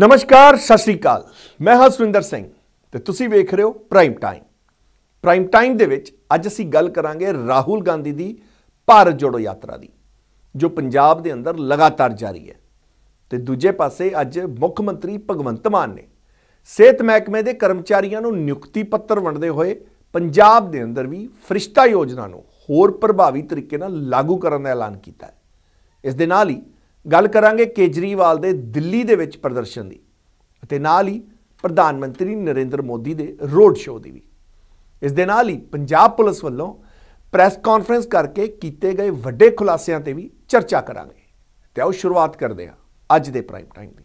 ਨਮਸਕਾਰ, ਸਤਿ ਸ਼੍ਰੀ ਅਕਾਲ। ਮੈਂ ਹਾਂ ਸੁਰਿੰਦਰ ਸਿੰਘ ਤੇ ਤੁਸੀਂ ਵੇਖ ਰਹੇ ਹੋ ਪ੍ਰਾਈਮ ਟਾਈਮ ਪ੍ਰਾਈਮ ਟਾਈਮ ਦੇ ਵਿੱਚ ਅੱਜ ਅਸੀਂ ਗੱਲ ਕਰਾਂਗੇ ਰਾਹੁਲ ਗਾਂਧੀ ਦੀ ਭਾਰਤ ਜੋੜੋ ਯਾਤਰਾ ਦੀ, ਜੋ ਪੰਜਾਬ ਦੇ ਅੰਦਰ ਲਗਾਤਾਰ ਜਾਰੀ ਹੈ। ਤੇ ਦੂਜੇ ਪਾਸੇ ਅੱਜ ਮੁੱਖ ਮੰਤਰੀ ਭਗਵੰਤ ਮਾਨ ਨੇ ਸਿਹਤ ਮਹਿਕਮੇ ਦੇ ਕਰਮਚਾਰੀਆਂ ਨੂੰ ਨਿਯੁਕਤੀ ਪੱਤਰ ਵੰਡਦੇ ਹੋਏ ਪੰਜਾਬ ਦੇ ਅੰਦਰ ਵੀ ਫਰਿਸ਼ਤਾ ਯੋਜਨਾ ਨੂੰ ਹੋਰ ਪ੍ਰਭਾਵੀ ਤਰੀਕੇ ਨਾਲ ਲਾਗੂ ਕਰਨ ਦਾ ਐਲਾਨ ਕੀਤਾ ਹੈ। ਇਸ ਦੇ ਨਾਲ ਹੀ ਗੱਲ ਕਰਾਂਗੇ ਕੇਜਰੀਵਾਲ ਦੇ ਦਿੱਲੀ ਦੇ ਵਿੱਚ ਪ੍ਰਦਰਸ਼ਨ ਦੀ ਅਤੇ ਨਾਲ ਹੀ ਪ੍ਰਧਾਨ ਮੰਤਰੀ ਨਰਿੰਦਰ ਮੋਦੀ ਦੇ ਰੋਡ ਸ਼ੋਅ ਦੀ ਵੀ। ਇਸ ਦੇ ਨਾਲ ਹੀ ਪੰਜਾਬ ਪੁਲਿਸ ਵੱਲੋਂ ਪ੍ਰੈਸ ਕਾਨਫਰੰਸ ਕਰਕੇ ਕੀਤੇ ਗਏ ਵੱਡੇ ਖੁਲਾਸਿਆਂ ਤੇ ਵੀ ਚਰਚਾ ਕਰਾਂਗੇ। ਤੇ ਆਓ ਸ਼ੁਰੂਆਤ ਕਰਦੇ ਹਾਂ ਅੱਜ ਦੇ ਪ੍ਰਾਈਮ ਟਾਈਮ ਦੀ।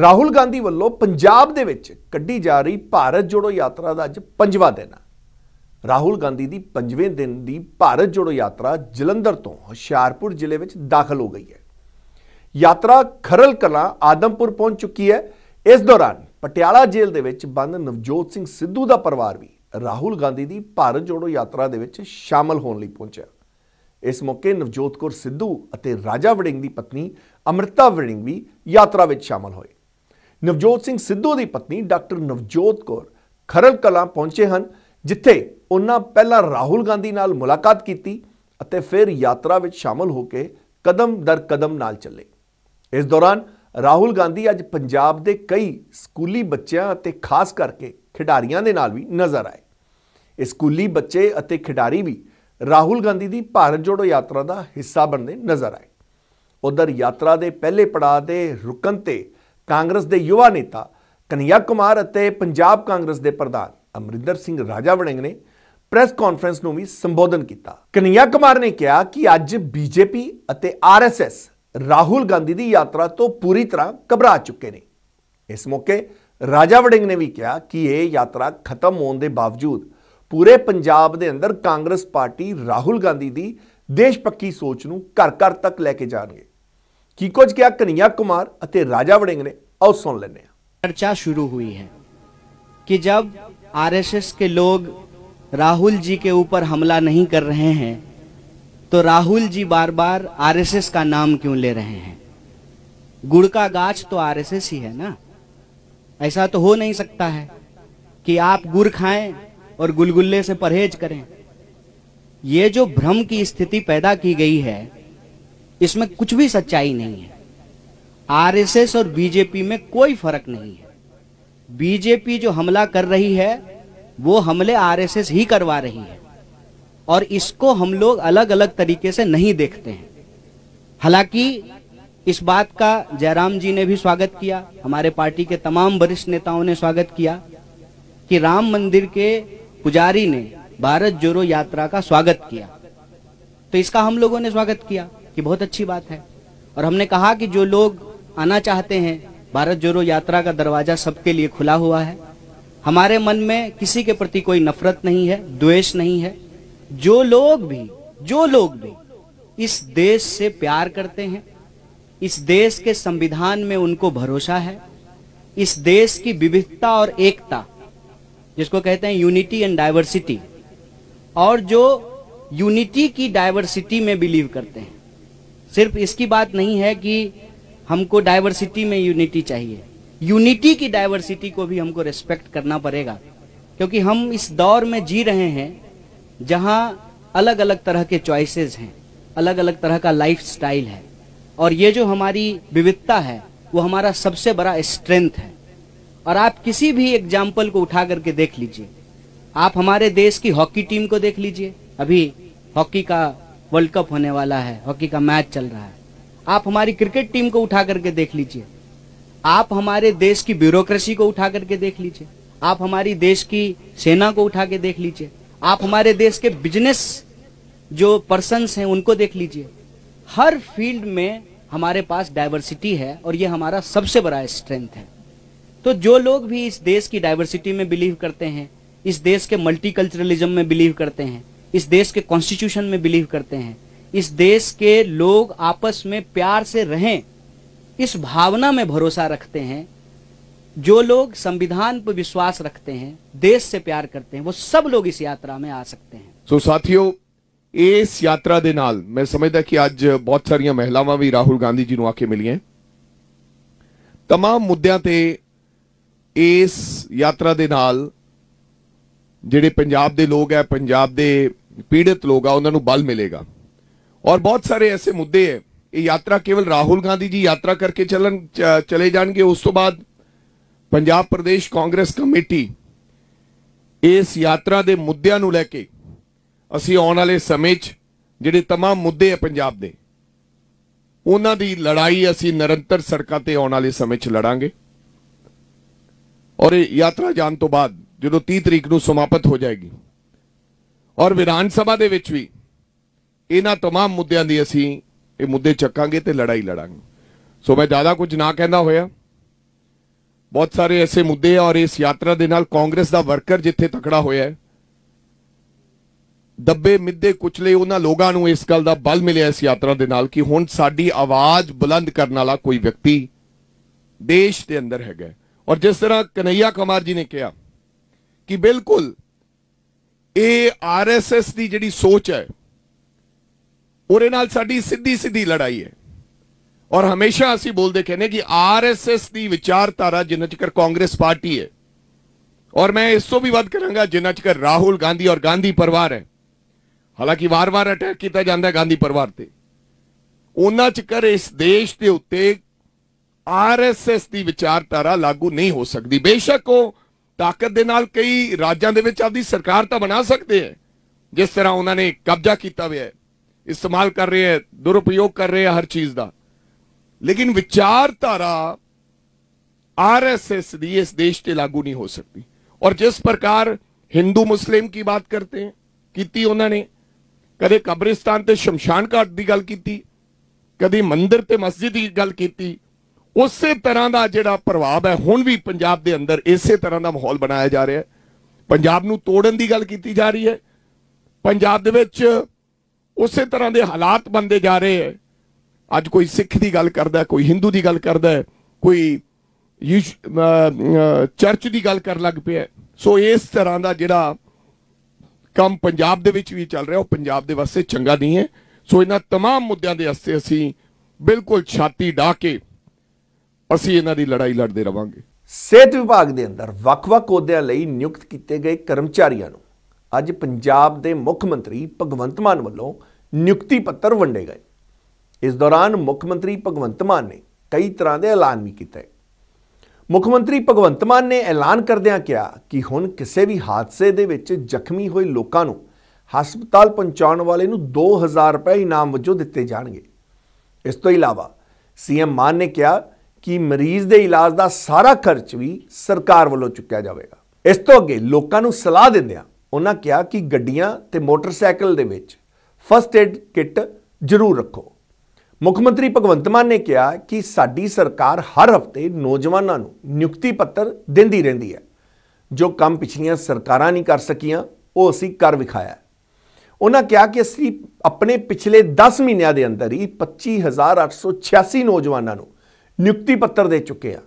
ਰਾਹੁਲ ਗਾਂਧੀ ਵੱਲੋਂ ਪੰਜਾਬ ਦੇ ਵਿੱਚ ਕੱਢੀ ਜਾ ਰਹੀ ਭਾਰਤ ਜੋੜੋ ਯਾਤਰਾ ਦਾ ਅੱਜ ਪੰਜਵਾਂ ਦਿਨ ਹੈ ਰਾਹੁਲ ਗਾਂਧੀ ਦੀ ਪੰਜਵੇਂ ਦਿਨ ਦੀ ਭਾਰਤ ਜੋੜੋ ਯਾਤਰਾ ਜਲੰਧਰ ਤੋਂ ਹੁਸ਼ਿਆਰਪੁਰ ਜ਼ਿਲ੍ਹੇ ਵਿੱਚ ਦਾਖਲ ਹੋ ਗਈ ਹੈ। ਯਾਤਰਾ ਖਰਲ ਕਲਾਂ ਆਦਮਪੁਰ ਪਹੁੰਚ ਚੁੱਕੀ ਹੈ। ਇਸ ਦੌਰਾਨ ਪਟਿਆਲਾ ਜੇਲ੍ਹ ਦੇ ਵਿੱਚ ਬੰਦ ਨਵਜੋਤ ਸਿੰਘ ਸਿੱਧੂ ਦਾ ਪਰਿਵਾਰ ਵੀ ਰਾਹੁਲ ਗਾਂਧੀ ਦੀ ਭਾਰਤ ਜੋੜੋ ਯਾਤਰਾ ਦੇ ਵਿੱਚ ਸ਼ਾਮਲ ਹੋਣ ਲਈ ਪਹੁੰਚਿਆ। ਇਸ ਮੌਕੇ ਨਵਜੋਤ ਕੌਰ ਸਿੱਧੂ ਅਤੇ ਰਾਜਾ ਵੜਿੰਗ ਦੀ ਪਤਨੀ ਅਮ੍ਰਿਤਾ ਵੜਿੰਗ ਵੀ ਯਾਤਰਾ ਵਿੱਚ ਸ਼ਾਮਲ ਹੋਏ। ਨਵਜੋਤ ਸਿੰਘ ਸਿੱਧੂ ਦੀ ਪਤਨੀ ਡਾਕਟਰ ਨਵਜੋਤ ਕੌਰ ਖਰਲ ਕਲਾਂ ਪਹੁੰਚੇ ਹਨ, ਜਿੱਥੇ ਉਹਨਾਂ ਪਹਿਲਾਂ ਰਾਹੁਲ ਗਾਂਧੀ ਨਾਲ ਮੁਲਾਕਾਤ ਕੀਤੀ ਅਤੇ ਫਿਰ ਯਾਤਰਾ ਵਿੱਚ ਸ਼ਾਮਲ ਹੋ ਕੇ ਕਦਮ ਦਰ ਕਦਮ ਨਾਲ ਚੱਲੇ। ਇਸ ਦੌਰਾਨ ਰਾਹੁਲ ਗਾਂਧੀ ਅੱਜ ਪੰਜਾਬ ਦੇ ਕਈ ਸਕੂਲੀ ਬੱਚਿਆਂ ਅਤੇ ਖਾਸ ਕਰਕੇ ਖਿਡਾਰੀਆਂ ਦੇ ਨਾਲ ਵੀ ਨਜ਼ਰ ਆਏ। ਇਹ ਸਕੂਲੀ ਬੱਚੇ ਅਤੇ ਖਿਡਾਰੀ ਵੀ ਰਾਹੁਲ ਗਾਂਧੀ ਦੀ ਭਾਰਤ ਜੋੜੋ ਯਾਤਰਾ ਦਾ ਹਿੱਸਾ ਬਣਦੇ ਨਜ਼ਰ ਆਏ। ਉਧਰ ਯਾਤਰਾ ਦੇ ਪਹਿਲੇ ਪੜਾਅ ਦੇ ਰੁਕਣ ਤੇ ਕਾਂਗਰਸ ਦੇ ਯੁਵਾ ਨੇਤਾ ਕਨਿਆ ਕੁਮਾਰ ਅਤੇ ਪੰਜਾਬ ਕਾਂਗਰਸ ਦੇ ਪ੍ਰਧਾਨ ਅਮਰਿੰਦਰ ਸਿੰਘ ਰਾਜਾ ਵੜਿੰਗ ਨੇ ਪ੍ਰੈਸ ਕਾਨਫਰੰਸ ਨੂੰ ਵੀ ਸੰਬੋਧਨ ਕੀਤਾ। ਕਨਿਆ ਕੁਮਾਰ ਨੇ ਕਿਹਾ ਕਿ ਅੱਜ ਬੀਜੇਪੀ ਅਤੇ ਆਰਐਸਐਸ ਰਾਹੁਲ ਗਾਂਧੀ ਦੀ ਯਾਤਰਾ ਤੋਂ ਪੂਰੀ ਤਰ੍ਹਾਂ ਘਬਰਾ ਚੁੱਕੇ ਨੇ। ਇਸ ਮੌਕੇ ਰਾਜਾ ਵੜਿੰਗ ਨੇ ਵੀ ਕਿਹਾ ਕਿ ਇਹ ਯਾਤਰਾ ਖਤਮ ਹੋਣ ਦੇ ਬਾਵਜੂਦ ਪੂਰੇ ਪੰਜਾਬ ਦੇ ਅੰਦਰ ਕਾਂਗਰਸ ਪਾਰਟੀ ਰਾਹੁਲ ਗਾਂਧੀ ਦੀ ਦੇਸ਼ ਪੱਕੀ ਸੋਚ ਨੂੰ ਘਰ ਘਰ ਤੱਕ ਲੈ ਕੇ ਜਾਣਗੇ। ਕੀ ਕੁਝ ਕਿਹਾ ਕਨਿਆ ਕੁਮਾਰ ਅਤੇ ਰਾਜਾ ਵੜਿੰਗ ਨੇ? और सुन लेने चर्चा शुरू हुई है कि जब आरएसएस के लोग राहुल जी के ऊपर हमला नहीं कर रहे हैं तो राहुल जी बार बार आरएसएस का नाम क्यों ले रहे हैं? गुड़ का गाछ तो आरएसएस ही है ना? ऐसा तो हो नहीं सकता है कि आप गुड़ खाएँ और गुलगुल्ले से परहेज करें। यह जो भ्रम की स्थिति पैदा की गई है, इसमें कुछ भी सच्चाई नहीं है। आरएसएस और बीजेपी में कोई फ़र्क नहीं है। बीजेपी जो हमला कर रही है, वो हमले आरएसएस ही करवा रही है। और इसको हम लोग अलग अलग तरीके से नहीं देखते हैं। हालाँकि, इस बात का जयराम जी ने भी स्वागत किया, हमारे पार्टी के तमाम वरिष्ठ नेताओं ने स्वागत किया, कि राम मंदिर के पुजारी ने भारत जोड़ो यात्रा का स्वागत किया। तो इसका हम लोगों ने स्वागत किया, कि बहुत अच्छी बात है। और हमने कहा कि जो लोग आना चाहते हैं। भारत जोड़ो यात्रा का दरवाज़ा सबके लिए खुला हुआ है। हमारे मन में किसी के प्रति कोई नफरत नहीं है, द्वेष नहीं है। जो लोग भी, जो लोग भी इस देश से प्यार करते हैं, इस देश के संविधान में उनको भरोसा है, इस देश की विविधता और एकता, जिसको कहते हैं यूनिटी एंड डाइवर्सिटी और जो यूनिटी की डाइवर्सिटी में बिलीव करते हैं। सिर्फ़ इसकी बात नहीं है कि हमको डाइवर्सिटी में यूनिटी चाहिए। यूनिटी की डाइवर्सिटी को भी हमको रेस्पेक्ट करना पड़ेगा। क्योंकि हम इस दौर में जी रहे हैं, जहाँ अलग अलग तरह के चॉइसेस हैं अलग अलग तरह का लाइफ स्टाइल है। और ये जो हमारी विविधता है, वो हमारा सबसे बड़ा स्ट्रेंथ है। और आप किसी भी एग्ज़ाम्पल को उठा करके देख लीजिए। आप हमारे देश की हॉकी टीम को देख लीजिए। अभी हॉकी का वर्ल्ड कप होने वाला है हॉकी का मैच चल रहा है। आप हमारी क्रिकेट टीम को उठा करके देख लीजिए। आप हमारे देश की ब्यूरोक्रेसी को उठा करके देख लीजिए। आप हमारी देश की सेना को उठा के देख लीजिए। आप हमारे देश के बिज़नेस जो पर्सन्स हैं, उनको देख लीजिए। हर फ़ील्ड में हमारे पास डाइवर्सिटी है और ये हमारा सबसे बड़ा स्ट्रेंथ है। तो जो लोग भी इस देश की डाइवर्सिटी में बिलीव करते हैं, इस देश के मल्टीकल्चरलिज्म में बिलीव करते हैं, इस देश के कॉन्स्टिट्यूशन में बिलीव करते हैं इस देश के लोग आपस में प्यार से रहें इस भावना में भरोसा रखते हैं जो लोग संविधान पर विश्वास रखते हैं देश से प्यार करते हैं वो सब लोग इस यात्रा में आ सकते हैं ਸੋ ਸਾਥੀਓ ਇਸ ਯਾਤਰਾ ਦੇ ਨਾਲ ਮੈਂ ਸਮਝਦਾ ਕਿ ਅੱਜ ਬਹੁਤ ਸਾਰੀਆਂ ਮਹਿਲਾਵਾਂ ਵੀ ਰਾਹੁਲ ਗਾਂਧੀ ਜੀ ਨੂੰ ਆ ਕੇ ਮਿਲੀਆਂ तमाम ਮੁੱਦਿਆਂ ਤੇ ਇਸ ਯਾਤਰਾ ਦੇ ਨਾਲ ਜਿਹੜੇ ਪੰਜਾਬ ਦੇ ਲੋਕ ਹੈ ਪੰਜਾਬ ਦੇ ਪੀੜਤ ਲੋਕ ਆ ਉਹਨਾਂ ਨੂੰ ਬਲ ਮਿਲੇਗਾ ਔਰ ਬਹੁਤ ਸਾਰੇ ਐਸੇ ਮੁੱਦੇ ਹੈ ਇਹ ਯਾਤਰਾ ਕੇਵਲ ਰਾਹੁਲ ਗਾਂਧੀ ਜੀ ਯਾਤਰਾ ਕਰਕੇ ਚੱਲਣ ਚ- ਚਲੇ ਜਾਣਗੇ ਉਸ ਤੋਂ ਬਾਅਦ ਪੰਜਾਬ ਪ੍ਰਦੇਸ਼ ਕਾਂਗਰਸ ਕਮੇਟੀ ਇਸ ਯਾਤਰਾ ਦੇ ਮੁੱਦਿਆਂ ਨੂੰ ਲੈ ਕੇ ਅਸੀਂ ਆਉਣ ਵਾਲੇ ਸਮੇਂ 'ਚ ਜਿਹੜੇ तमाम ਮੁੱਦੇ ਆ ਪੰਜਾਬ ਦੇ ਉਹਨਾਂ ਦੀ ਲੜਾਈ ਅਸੀਂ ਨਿਰੰਤਰ ਸੜਕਾਂ ਤੇ ਆਉਣ ਵਾਲੇ ਸਮੇਂ 'ਚ ਲੜਾਂਗੇ ਔਰ ਇਹ ਯਾਤਰਾ ਜਾਣ ਤੋਂ ਬਾਅਦ ਜਦੋਂ 30 ਤਰੀਕ ਨੂੰ ਸਮਾਪਤ ਹੋ ਜਾਏਗੀ ਔਰ ਵਿਧਾਨ ਸਭਾ ਦੇ ਵਿੱਚ ਵੀ ਇਹਨਾਂ तमाम ਮੁੱਦਿਆਂ ਦੀ ਅਸੀਂ ਇਹ ਮੁੱਦੇ ਚੱਕਾਂਗੇ ਤੇ ਲੜਾਈ ਲੜਾਂਗੇ ਸੋ ਮੈਂ ਜ਼ਿਆਦਾ ਕੁਝ ਨਾ ਕਹਿੰਦਾ ਹੋਇਆ ਬਹੁਤ ਸਾਰੇ ਐਸੇ ਮੁੱਦੇ ਆ ਔਰ ਇਸ ਯਾਤਰਾ ਦੇ ਨਾਲ ਕਾਂਗਰਸ ਦਾ ਵਰਕਰ ਜਿੱਥੇ ਤਕੜਾ ਹੋਇਆ ਹੈ ਦੱਬੇ ਮਿੱਦੇ ਕੁਚਲੇ ਉਹਨਾਂ ਲੋਕਾਂ ਨੂੰ ਇਸ ਗੱਲ ਦਾ ਬਲ ਮਿਲਿਆ ਇਸ ਯਾਤਰਾ ਦੇ ਨਾਲ ਕਿ ਹੁਣ ਸਾਡੀ ਆਵਾਜ਼ ਬੁਲੰਦ ਕਰਨ ਵਾਲਾ ਕੋਈ ਵਿਅਕਤੀ ਦੇਸ਼ ਦੇ ਅੰਦਰ ਹੈਗਾ ਹੈ। ਔਰ ਜਿਸ ਤਰ੍ਹਾਂ ਕਨਈਆ ਕੁਮਾਰ ਜੀ ਨੇ ਕਿਹਾ ਕਿ ਬਿਲਕੁਲ ਇਹ ਆਰਐਸਐਸ ਦੀ ਜਿਹੜੀ ਸੋਚ ਹੈ ਉਹਦੇ ਨਾਲ ਸਾਡੀ ਸਿੱਧੀ ਸਿੱਧੀ ਲੜਾਈ ਹੈ। ਔਰ ਹਮੇਸ਼ਾ ਅਸੀਂ ਬੋਲਦੇ ਕਹਿੰਦੇ ਕਿ ਆਰਐਸਐਸ ਦੀ ਵਿਚਾਰਧਾਰਾ ਜਿੰਨਾ ਚਿਰ ਕਾਂਗਰਸ ਪਾਰਟੀ ਹੈ। ਔਰ ਮੈਂ ਇਸ ਤੋਂ ਵੀ ਵੱਧ ਕਰਾਂਗਾ ਜਿੰਨਾ ਚਿਰ ਰਾਹੁਲ ਗਾਂਧੀ ਔਰ ਗਾਂਧੀ ਪਰਿਵਾਰ ਹੈ। ਹਾਲਾਂਕਿ ਵਾਰ-ਵਾਰ ਅਟੈਕ ਕੀਤਾ ਜਾਂਦਾ ਹੈ ਗਾਂਧੀ ਪਰਿਵਾਰ ਤੇ। ਉਹਨਾਂ ਚਿਰ ਇਸ ਦੇਸ਼ ਦੇ ਉੱਤੇ ਆਰਐਸਐਸ ਦੀ ਵਿਚਾਰਧਾਰਾ ਲਾਗੂ ਨਹੀਂ ਹੋ ਸਕਦੀ। ਬੇਸ਼ੱਕ ਉਹ ਤਾਕਤ ਦੇ ਨਾਲ ਕਈ ਰਾਜਾਂ ਦੇ ਵਿੱਚ ਆਪਦੀ ਸਰਕਾਰ ਤਾਂ ਬਣਾ ਸਕਦੇ ਹੈ, ਜਿਸ ਤਰ੍ਹਾਂ ਉਹਨਾਂ ਨੇ ਕਬਜ਼ਾ ਕੀਤਾ ਹੋਇਆ ਹੈ। ਇਸਤੇਮਾਲ ਕਰ ਰਹੇ ਹੈ ਦੁਰਉਪਯੋਗ ਕਰ ਰਹੇ ਹੈ ਹਰ ਚੀਜ਼ ਦਾ लेकिन विचारधारा आरएसएस दी इस देश पे लागू नहीं हो सकती और जिस प्रकार हिंदू मुस्लिम की बात करते हैं ਕੀਤੀ ਉਹਨਾਂ ਨੇ ਕਦੇ ਕਬਰਿਸਤਾਨ ਤੇ ਸ਼ਮਸ਼ਾਨ ਘਾਟ ਦੀ ਗੱਲ ਕੀਤੀ ਕਦੀ ਮੰਦਿਰ ਤੇ ਮਸਜਿਦ ਦੀ ਗੱਲ ਕੀਤੀ ਉਸੇ ਤਰ੍ਹਾਂ ਦਾ ਜਿਹੜਾ ਪ੍ਰਭਾਵ ਹੈ ਹੁਣ ਵੀ ਪੰਜਾਬ ਦੇ ਅੰਦਰ ਇਸੇ ਤਰ੍ਹਾਂ ਦਾ ਮਾਹੌਲ ਬਣਾਇਆ ਜਾ ਰਿਹਾ ਹੈ ਪੰਜਾਬ ਨੂੰ ਤੋੜਨ ਦੀ ਗੱਲ ਕੀਤੀ ਜਾ ਰਹੀ ਹੈ ਪੰਜਾਬ ਦੇ ਵਿੱਚ ਉਸੇ ਤਰ੍ਹਾਂ ਦੇ ਹਾਲਾਤ ਬਣਦੇ ਜਾ ਰਹੇ ਹੈ ਅੱਜ ਕੋਈ ਸਿੱਖ ਦੀ ਗੱਲ ਕਰਦਾ ਹੈ, ਕੋਈ ਹਿੰਦੂ ਦੀ ਗੱਲ ਕਰਦਾ ਹੈ, ਕੋਈ ਯੀਸ਼- ਅਹ, ਅਹ, ਚਰਚ ਦੀ ਗੱਲ ਕਰਨ ਲੱਗ ਪਿਆ ਹੈ। ਸੋ ਇਸ ਤਰ੍ਹਾਂ ਦਾ ਜਿਹੜਾ ਕੰਮ ਪੰਜਾਬ ਦੇ ਵਿੱਚ ਵੀ ਚੱਲ ਰਿਹਾ ਉਹ ਪੰਜਾਬ ਦੇ ਵਾਸਤੇ ਚੰਗਾ ਨਹੀਂ ਹੈ ਸੋ ਇਹਨਾਂ तमाम ਮੁੱਦਿਆਂ ਦੇ ਵਾਸਤੇ ਅਸੀਂ ਬਿਲਕੁਲ ਛਾਤੀ ਢਾ ਕੇ ਅਸੀਂ ਇਹਨਾਂ ਦੀ ਲੜਾਈ ਲੜਦੇ ਰਵਾਂਗੇ ਸਿਹਤ ਵਿਭਾਗ ਦੇ ਅੰਦਰ ਵੱਖ-ਵੱਖ ਅਹੁਦਿਆਂ ਲਈ ਨਿਯੁਕਤ ਕੀਤੇ ਗਏ ਕਰਮਚਾਰੀਆਂ ਨੂੰ ਅੱਜ ਪੰਜਾਬ ਦੇ ਮੁੱਖ ਮੰਤਰੀ ਭਗਵੰਤ ਮਾਨ ਵੱਲੋਂ ਨਿਯੁਕਤੀ ਪੱਤਰ ਵੰਡੇ ਗਏ। ਇਸ ਦੌਰਾਨ ਮੁੱਖ ਮੰਤਰੀ ਭਗਵੰਤ ਮਾਨ ਨੇ ਕਈ ਤਰ੍ਹਾਂ ਦੇ ਐਲਾਨ ਵੀ ਕੀਤੇ। ਮੁੱਖ ਮੰਤਰੀ ਭਗਵੰਤ ਮਾਨ ਨੇ ਐਲਾਨ ਕਰਦਿਆਂ ਕਿਹਾ ਕਿ ਹੁਣ ਕਿਸੇ ਵੀ ਹਾਦਸੇ ਦੇ ਵਿੱਚ ਜ਼ਖਮੀ ਹੋਏ ਲੋਕਾਂ ਨੂੰ ਹਸਪਤਾਲ ਪਹੁੰਚਾਉਣ ਵਾਲੇ ਨੂੰ 2000 ਰੁਪਏ ਇਨਾਮ ਵਜੋਂ ਦਿੱਤੇ ਜਾਣਗੇ। ਇਸ ਤੋਂ ਇਲਾਵਾ ਸੀਐਮ ਮਾਨ ਨੇ ਕਿਹਾ ਕਿ ਮਰੀਜ਼ ਦੇ ਇਲਾਜ ਦਾ ਸਾਰਾ ਖਰਚ ਵੀ ਸਰਕਾਰ ਵੱਲੋਂ ਚੁੱਕਿਆ ਜਾਵੇਗਾ। ਇਸ ਤੋਂ ਅੱਗੇ ਲੋਕਾਂ ਨੂੰ ਸਲਾਹ ਦਿੰਦਿਆਂ ਉਹਨਾਂ ਕਿਹਾ ਕਿ ਗੱਡੀਆਂ ਤੇ ਮੋਟਰਸਾਈਕਲ ਦੇ ਵਿੱਚ ਫਸਟ ਏਡ ਕਿੱਟ ਜ਼ਰੂਰ ਰੱਖੋ। ਮੁੱਖ ਮੰਤਰੀ ਭਗਵੰਤ ਮਾਨ ਨੇ ਕਿਹਾ ਕਿ ਸਾਡੀ ਸਰਕਾਰ ਹਰ ਹਫ਼ਤੇ ਨੌਜਵਾਨਾਂ ਨੂੰ ਨਿਯੁਕਤੀ ਪੱਤਰ ਦਿੰਦੀ ਰਹਿੰਦੀ ਹੈ। ਜੋ ਕੰਮ ਪਿਛਲੀਆਂ ਸਰਕਾਰਾਂ ਨਹੀਂ ਕਰ ਸਕੀਆਂ, ਉਹ ਅਸੀਂ ਕਰ ਵਿਖਾਇਆ ਉਹਨਾਂ ਕਿਹਾ ਕਿ ਅਸੀਂ ਆਪਣੇ ਪਿਛਲੇ 10 ਮਹੀਨਿਆਂ ਦੇ ਅੰਦਰ ਹੀ 25886 ਨੌਜਵਾਨਾਂ ਨੂੰ ਨਿਯੁਕਤੀ ਪੱਤਰ ਦੇ ਚੁੱਕੇ ਆ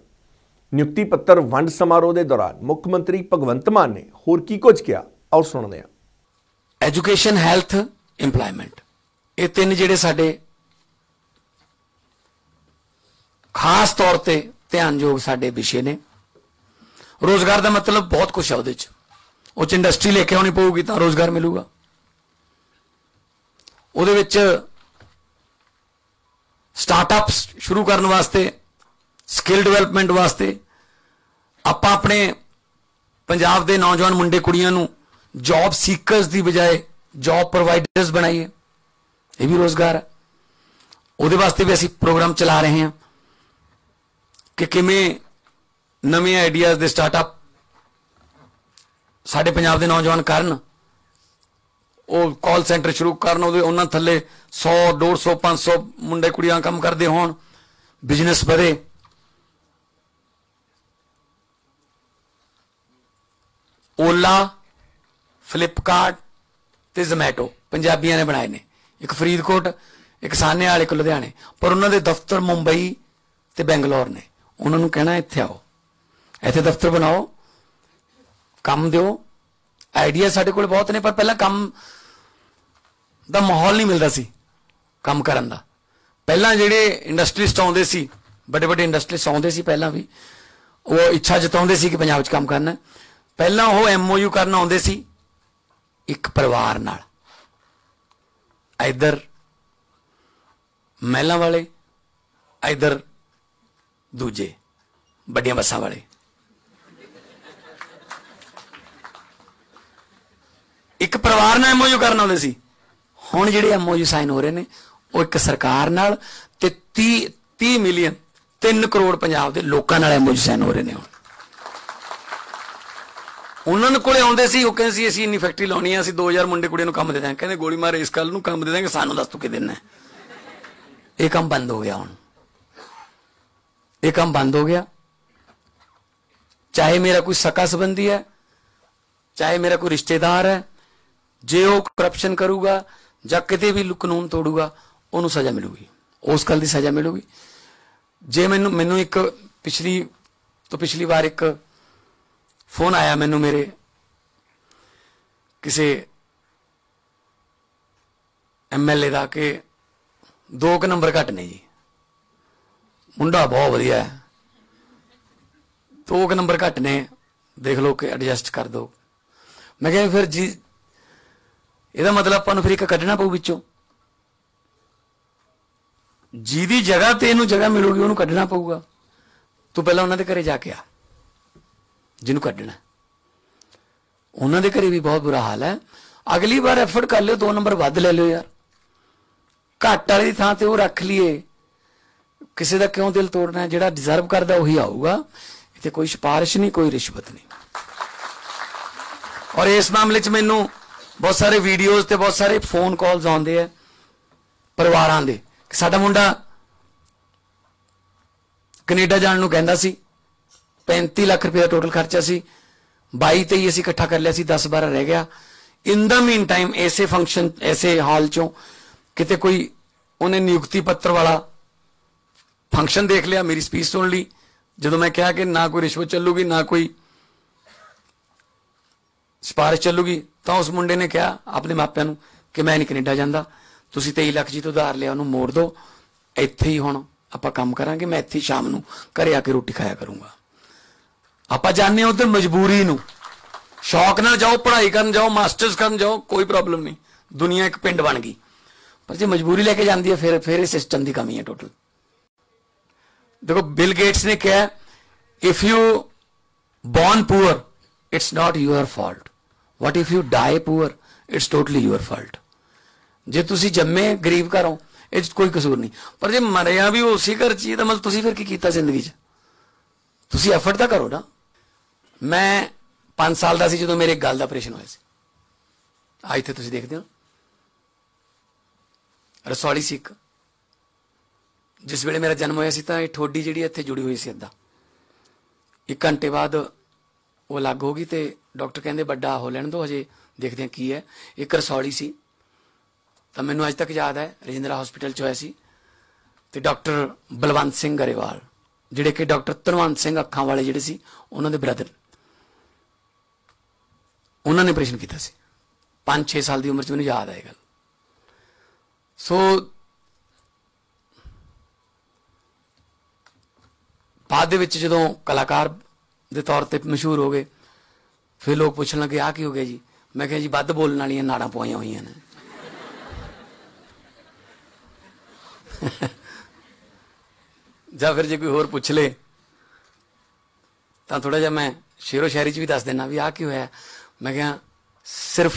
ਨਿਯੁਕਤੀ ਪੱਤਰ ਵੰਡ ਸਮਾਰੋਹ ਦੇ ਦੌਰਾਨ ਮੁੱਖ ਮੰਤਰੀ ਭਗਵੰਤ ਮਾਨ ਨੇ ਹੋਰ ਕੀ ਕੁਝ ਕਿਹਾ? ਆਓ ਸੁਣਦੇ ਹਾਂ। ਐਜੂਕੇਸ਼ਨ ਹੈਲਥ ਏਮਪਲੋਇਮੈਂਟ ਇਹ ਤਿੰਨ ਜਿਹੜੇ ਸਾਡੇ ਖਾਸ ਤੌਰ ਤੇ ਧਿਆਨਯੋਗ ਸਾਡੇ ਵਿਸ਼ੇ ਨੇ। ਰੋਜ਼ਗਾਰ ਦਾ ਮਤਲਬ ਬਹੁਤ ਕੁਝ ਹੈ ਉਹਦੇ ਚ। ਉਹ ਚ ਇੰਡਸਟਰੀ ਲੈ ਕੇ ਆਉਣੀ ਪਊਗੀ ਤਾਂ ਰੋਜ਼ਗਾਰ ਮਿਲੂਗਾ। ਉਹਦੇ ਵਿੱਚ ਸਟਾਰਟਅਪਸ ਸ਼ੁਰੂ ਕਰਨ ਵਾਸਤੇ ਸਕਿੱਲ ਡਿਵੈਲਪਮੈਂਟ ਵਾਸਤੇ ਆਪਾਂ ਆਪਣੇ ਪੰਜਾਬ ਦੇ ਨੌਜਵਾਨ ਮੁੰਡੇ ਕੁੜੀਆਂ ਨੂੰ ਜੌਬ ਸੀਕਰਸ ਦੀ ਬਜਾਏ ਜੌਬ ਪ੍ਰੋਵਾਈਡਰਸ ਬਣਾਈਏ। ਇਹ ਵੀ ਰੋਜ਼ਗਾਰ ਹੈ ਉਹਦੇ ਵਾਸਤੇ ਵੀ ਅਸੀਂ ਪ੍ਰੋਗਰਾਮ ਚਲਾ ਰਹੇ ਹਾਂ ਕਿ ਕਿਵੇਂ ਨਵੇਂ ਆਈਡੀਆਜ਼ ਦੇ ਸਟਾਰਟਅਪ ਸਾਡੇ ਪੰਜਾਬ ਦੇ ਨੌਜਵਾਨ ਕਰਨ। ਉਹ ਕਾਲ ਸੈਂਟਰ ਸ਼ੁਰੂ ਕਰਨ, ਉਹਦੇ ਉਹਨਾਂ ਥੱਲੇ 100 150 500 ਮੁੰਡੇ, ਕੁੜੀਆਂ ਕੰਮ ਕਰਦੇ ਹੋਣ ਬਿਜ਼ਨਸ ਵਧੇ। ਓਲਾ ਫਲਿੱਪਕਾਰਟ ਤੇ ਜ਼ੋਮੈਟੋ ਪੰਜਾਬੀਆਂ ਨੇ ਬਣਾਏ ਨੇ। ਇੱਕ ਫਰੀਦਕੋਟ, ਇੱਕ ਸਾਨੇਵਾਲ ਇੱਕ ਲੁਧਿਆਣੇ। ਪਰ ਉਹਨਾਂ ਦੇ ਦਫ਼ਤਰ ਮੁੰਬਈ ਤੇ ਬੈਂਗਲੌਰ ਨੇ। ਉਹਨਾਂ ਨੂੰ ਕਹਿਣਾ ਇੱਥੇ ਆਓ। ਇੱਥੇ ਦਫ਼ਤਰ ਬਣਾਓ। ਕੰਮ ਦਿਓ। ਆਈਡੀਆ ਸਾਡੇ ਕੋਲ ਬਹੁਤ ਨੇ, ਪਰ ਪਹਿਲਾਂ ਕੰਮ ਦਾ ਮਾਹੌਲ ਨਹੀਂ ਮਿਲਦਾ ਸੀ ਕੰਮ ਕਰਨ ਦਾ। ਪਹਿਲਾਂ ਜਿਹੜੇ ਇੰਡਸਟਰੀਸਟ ਆਉਂਦੇ ਸੀ, ਵੱਡੇ ਵੱਡੇ ਇੰਡਸਟਰੀਸਟ ਆਉਂਦੇ ਸੀ ਪਹਿਲਾਂ ਵੀ, ਉਹ ਇੱਛਾ ਜਤਾਉਂਦੇ ਸੀ ਕਿ ਪੰਜਾਬ 'ਚ ਕੰਮ ਕਰਨਾ। ਪਹਿਲਾਂ ਉਹ ਐਮਓਯੂ ਕਰਨ ਆਉਂਦੇ ਸੀ। ਇੱਕ ਪਰਿਵਾਰ ਨਾਲ। ਇਧਰ ਮਹਿਲਾਂ ਵਾਲੇ, ਇਧਰ ਦੂਜੇ, ਵੱਡੀਆਂ ਬੱਸਾਂ ਵਾਲੇ। ਇੱਕ ਪਰਿਵਾਰ ਨਾਲ ਐਮਓਯੂ ਕਰਨ ਆਉਂਦੇ ਸੀ। ਹੁਣ ਜਿਹੜੇ ਐਮਓਯੂ ਸਾਈਨ ਹੋ ਰਹੇ ਨੇ, ਉਹ ਇੱਕ ਸਰਕਾਰ ਨਾਲ ਤੇ 30 30 ਮਿਲੀਅਨ 3 ਕਰੋੜ ਪੰਜਾਬ ਦੇ ਲੋਕਾਂ ਨਾਲ ਐਮਓਯੂ ਸਾਈਨ ਹੋ ਰਹੇ ਨੇ ਹੁਣ। ਉਹਨਾਂ ਨੂੰ ਕੋਲੇ ਆਉਂਦੇ ਸੀ, ਉਹ ਕਹਿੰਦੇ ਸੀ, ਅਸੀਂ ਇੰਨੀ ਫੈਕਟਰੀ ਲਾਉਣੀ ਆ, ਅਸੀਂ 2000 ਮੁੰਡੇ ਕੁੜੀਆਂ ਨੂੰ ਕੰਮ ਦੇ ਦਾਂਗੇ ਕਹਿੰਦੇ, ਗੋਲੀ ਮਾਰ, ਇਸ ਕੱਲ ਨੂੰ ਕੰਮ ਦੇ ਦਾਂਗੇ ਸਾਨੂੰ ਦੱਸ ਤੂੰ ਕਿ ਦੇਣਾ ਹੈ? ਇਹ ਕੰਮ ਬੰਦ ਹੋ ਗਿਆ ਹੁਣ। ਇਹ ਕੰਮ ਬੰਦ ਹੋ ਗਿਆ। ਚਾਹੇ ਮੇਰਾ ਕੋਈ ਸਕਾ ਸੰਬੰਧੀ ਹੈ, ਚਾਹੇ ਮੇਰਾ ਕੋਈ ਰਿਸ਼ਤੇਦਾਰ ਹੈ, ਜੇ ਉਹ ਕਰਪਸ਼ਨ ਕਰੂਗਾ ਜਾਂ ਕਿਤੇ ਵੀ ਕਾਨੂੰਨ ਤੋੜੂਗਾ, ਉਹਨੂੰ ਸਜ਼ਾ ਮਿਲੂਗੀ। ਉਸ ਗੱਲ ਦੀ ਸਜ਼ਾ ਮਿਲੂਗੀ। ਜੇ ਮੈਨੂੰ ਮੈਨੂੰ ਇੱਕ ਪਿਛਲੀ, ਤੋਂ ਪਿਛਲੀ ਵਾਰ ਇੱਕ ਫੋਨ ਆਇਆ ਮੈਨੂੰ ਮੇਰੇ। ਕਿਸੇ ਐਮਐਲਏ ਦਾ ਕਿ ਦੋ ਕੁ ਨੰਬਰ ਘੱਟ ਨੇ ਜੀ। ਮੁੰਡਾ ਬਹੁਤ ਵਧੀਆ ਹੈ। ਦੋ ਕੁ ਨੰਬਰ ਘੱਟ ਨੇ, ਦੇਖ ਲਓ ਕਿ ਐਡਜਸਟ ਕਰ ਦਿਓ ਮੈਂ ਕਿਹਾ ਫਿਰ ਜੀ, ਇਹਦਾ ਮਤਲਬ ਆਪਾਂ ਨੂੰ ਫਿਰ ਇੱਕ ਕੱਢਣਾ ਪਊ ਵਿੱਚੋਂ। ਜਿਹਦੀ ਜਗ੍ਹਾ ਤੇ ਇਹਨੂੰ ਜਗ੍ਹਾ ਮਿਲੂਗੀ, ਉਹਨੂੰ ਕੱਢਣਾ ਪਊਗਾ। ਤੂੰ ਪਹਿਲਾਂ ਉਹਨਾਂ ਦੇ ਘਰੇ ਜਾ ਕੇ ਆ। ਜਿਹਨੂੰ ਕੱਢਣਾ ਉਹਨਾਂ ਦੇ ਘਰੇ ਵੀ ਬਹੁਤ ਬੁਰਾ ਹਾਲ ਹੈ ਅਗਲੀ ਵਾਰ ਐਫਰਟ ਕਰ ਲਿਓ ਦੋ ਨੰਬਰ ਵੱਧ ਲੈ ਲਿਓ ਯਾਰ ਘੱਟ ਵਾਲੀ ਥਾਂ ਤੇ ਉਹ ਰੱਖ ਲਈਏ ਕਿਸੇ ਦਾ ਕਿਉਂ ਦਿਲ ਤੋੜਨਾ ਜਿਹੜਾ ਡਿਜ਼ਰਵ ਕਰਦਾ ਉਹੀ ਆਊਗਾ ਇੱਥੇ ਕੋਈ ਸਿਫਾਰਿਸ਼ ਨਹੀਂ ਕੋਈ ਰਿਸ਼ਵਤ ਨਹੀਂ ਔਰ ਇਸ ਮਾਮਲੇ 'ਚ ਮੈਨੂੰ ਬਹੁਤ ਸਾਰੇ ਵੀਡੀਓਜ਼ ਤੇ ਬਹੁਤ ਸਾਰੇ ਫੋਨ ਕਾਲਸ ਆਉਂਦੇ ਆ ਪਰਿਵਾਰਾਂ ਦੇ ਸਾਡਾ ਮੁੰਡਾ ਕੈਨੇਡਾ ਜਾਣ ਨੂੰ ਕਹਿੰਦਾ ਸੀ 35 ਲੱਖ ਰੁਪਏ ਦਾ ਟੋਟਲ ਖਰਚਾ ਸੀ। 22 ਤੇ ਹੀ ਅਸੀਂ ਇਕੱਠਾ ਕਰ ਲਿਆ ਸੀ 10 12 ਰਹਿ ਗਿਆ। ਇਨ ਦਾ ਮੀਨ ਟਾਈਮ ਐਸੇ ਫੰਕਸ਼ਨ ਐਸੇ ਹਾਲ ਚੋਂ ਕਿਤੇ ਕੋਈ ਉਹਨੇ ਨਿਯੁਕਤੀ ਪੱਤਰ ਵਾਲਾ ਫੰਕਸ਼ਨ ਦੇਖ ਲਿਆ, ਮੇਰੀ ਸਪੀਚ ਸੁਣ ਲਈ। ਜਦੋਂ ਮੈਂ ਕਿਹਾ ਕਿ ਨਾ ਕੋਈ ਰਿਸ਼ਵਤ ਚੱਲੂਗੀ, ਨਾ ਕੋਈ ਸਿਫਾਰਿਸ਼ ਚੱਲੂਗੀ, ਤਾਂ ਉਸ ਮੁੰਡੇ ਨੇ ਕਿਹਾ ਆਪਣੇ ਮਾਪਿਆਂ ਨੂੰ ਕਿ ਮੈਂ ਨਹੀਂ ਕੈਨੇਡਾ ਜਾਂਦਾ। ਤੁਸੀਂ 23 ਲੱਖ ਜੀ ਤੋਂ ਉਧਾਰ ਲਿਆ, ਉਹਨੂੰ ਮੋੜ ਦਿਓ। ਇੱਥੇ ਹੀ ਹੁਣ ਆਪਾਂ ਕੰਮ ਕਰਾਂਗੇ, ਮੈਂ ਇੱਥੇ ਹੀ ਸ਼ਾਮ ਨੂੰ ਘਰੇ ਆ ਕੇ ਰੋਟੀ ਖਾਇਆ ਕਰੂੰਗਾ। ਆਪਾਂ ਜਾਣਦੇ ਹਾਂ ਉਧਰ ਮਜਬੂਰੀ ਨੂੰ। ਸ਼ੌਕ ਨਾਲ ਜਾਓ, ਪੜ੍ਹਾਈ ਕਰਨ ਜਾਓ, ਮਾਸਟਰਸ ਕਰਨ ਜਾਓ, ਕੋਈ ਪ੍ਰੋਬਲਮ ਨਹੀਂ। ਦੁਨੀਆ ਇੱਕ ਪਿੰਡ ਬਣ ਗਈ। ਪਰ ਜੇ ਮਜਬੂਰੀ ਲੈ ਕੇ ਜਾਂਦੀ ਹੈ, ਫਿਰ ਫਿਰ ਇਹ ਸਿਸਟਮ ਦੀ ਕਮੀ ਹੈ ਟੋਟਲ ਦੇਖੋ ਬਿਲ ਗੇਟਸ ਨੇ ਕਿਹਾ if you born poor, it's not your fault. What if you die poor, it's totally your fault. ਜੇ ਤੁਸੀਂ ਜੰਮੇ ਗਰੀਬ ਘਰੋਂ, ਇਹ 'ਚ ਕੋਈ ਕਸੂਰ ਨਹੀਂ। ਪਰ ਜੇ ਮਰਿਆ ਵੀ ਉਸੇ ਘਰ ਚ ਹੀ ਤਾਂ ਮਤਲਬ ਤੁਸੀਂ ਫਿਰ ਕੀ ਕੀਤਾ ਜ਼ਿੰਦਗੀ 'ਚ? ਤੁਸੀਂ ਐਫਰਟ ਤਾਂ ਕਰੋ ਨਾ। ਮੈਂ 5 ਸਾਲ ਦਾ ਸੀ ਜਦੋਂ ਮੇਰੇ ਗੱਲ ਦਾ ਆਪਰੇਸ਼ਨ ਹੋਇਆ ਸੀ। ਆ ਇੱਥੇ ਤੁਸੀਂ ਦੇਖਦੇ ਹੋ। ਰਸੌਲੀ ਸੀ ਇੱਕ। ਜਿਸ ਵੇਲੇ ਮੇਰਾ ਜਨਮ ਹੋਇਆ ਸੀ ਤਾਂ ਇਹ ਠੋਡੀ ਜਿਹੜੀ ਇੱਥੇ ਜੁੜੀ ਹੋਈ ਸੀ ਅੱਦਾ ਇੱਕ ਘੰਟੇ ਬਾਅਦ ਉਹ ਅਲੱਗ ਹੋ ਗਈ ਤੇ ਡਾਕਟਰ ਕਹਿੰਦੇ ਵੱਡਾ ਹੋ ਲੈਣ ਦੋ, ਹਜੇ ਦੇਖਦੇ ਹਾਂ ਕੀ ਹੈ। ਇੱਕ ਰਸੌਲੀ ਸੀ। ਤਾਂ ਮੈਨੂੰ ਅੱਜ ਤੱਕ ਯਾਦ ਹੈ, ਰਜਿੰਦਰਾ ਹਸਪੀਟਲ ਚ ਹੋਇਆ ਸੀ। ਤੇ ਡਾਕਟਰ ਬਲਵੰਤ ਸਿੰਘ ਗਰੇਵਾਲ, ਜਿਹੜੇ ਕਿ ਡਾਕਟਰ ਧਨਵੰਤ ਸਿੰਘ ਅੱਖਾਂ ਵਾਲੇ ਜਿਹੜੇ ਸੀ, ਉਹਨਾਂ ਦੇ ਬ੍ਰਦਰ ਉਹਨਾਂ ਨੇ ਆਪਰੇਸ਼ਨ ਕੀਤਾ ਸੀ। 5-6 ਸਾਲ ਦੀ ਉਮਰ ਚ ਮੈਨੂੰ ਯਾਦ ਆਏ ਗੱਲ ਸੋ ਬਾਅਦ ਦੇ ਵਿੱਚ ਜਦੋਂ ਕਲਾਕਾਰ ਦੇ ਤੌਰ ਤੇ ਮਸ਼ਹੂਰ ਹੋ ਗਏ, ਫਿਰ ਲੋਕ ਪੁੱਛਣ ਲੱਗੇ ਆ ਕੀ ਹੋ ਗਿਆ ਜੀ? ਮੈਂ ਕਿਹਾ, ਜੀ, ਵੱਧ ਬੋਲਣ ਵਾਲੀਆਂ ਨਾੜਾਂ ਪਵਾਈਆਂ ਹੋਈਆਂ ਨੇ। ਜਾਂ ਫਿਰ ਜੇ ਕੋਈ ਹੋਰ ਪੁੱਛ ਲੇ, ਤਾਂ ਥੋੜਾ ਜਿਹਾ ਮੈਂ ਸ਼ੇਰੋ ਸ਼ਾਇਰੀ ਚ ਵੀ ਦੱਸ ਦੇਣਾ ਵੀ ਆ ਕੀ ਹੋਇਆ? मैं क्या, सिर्फ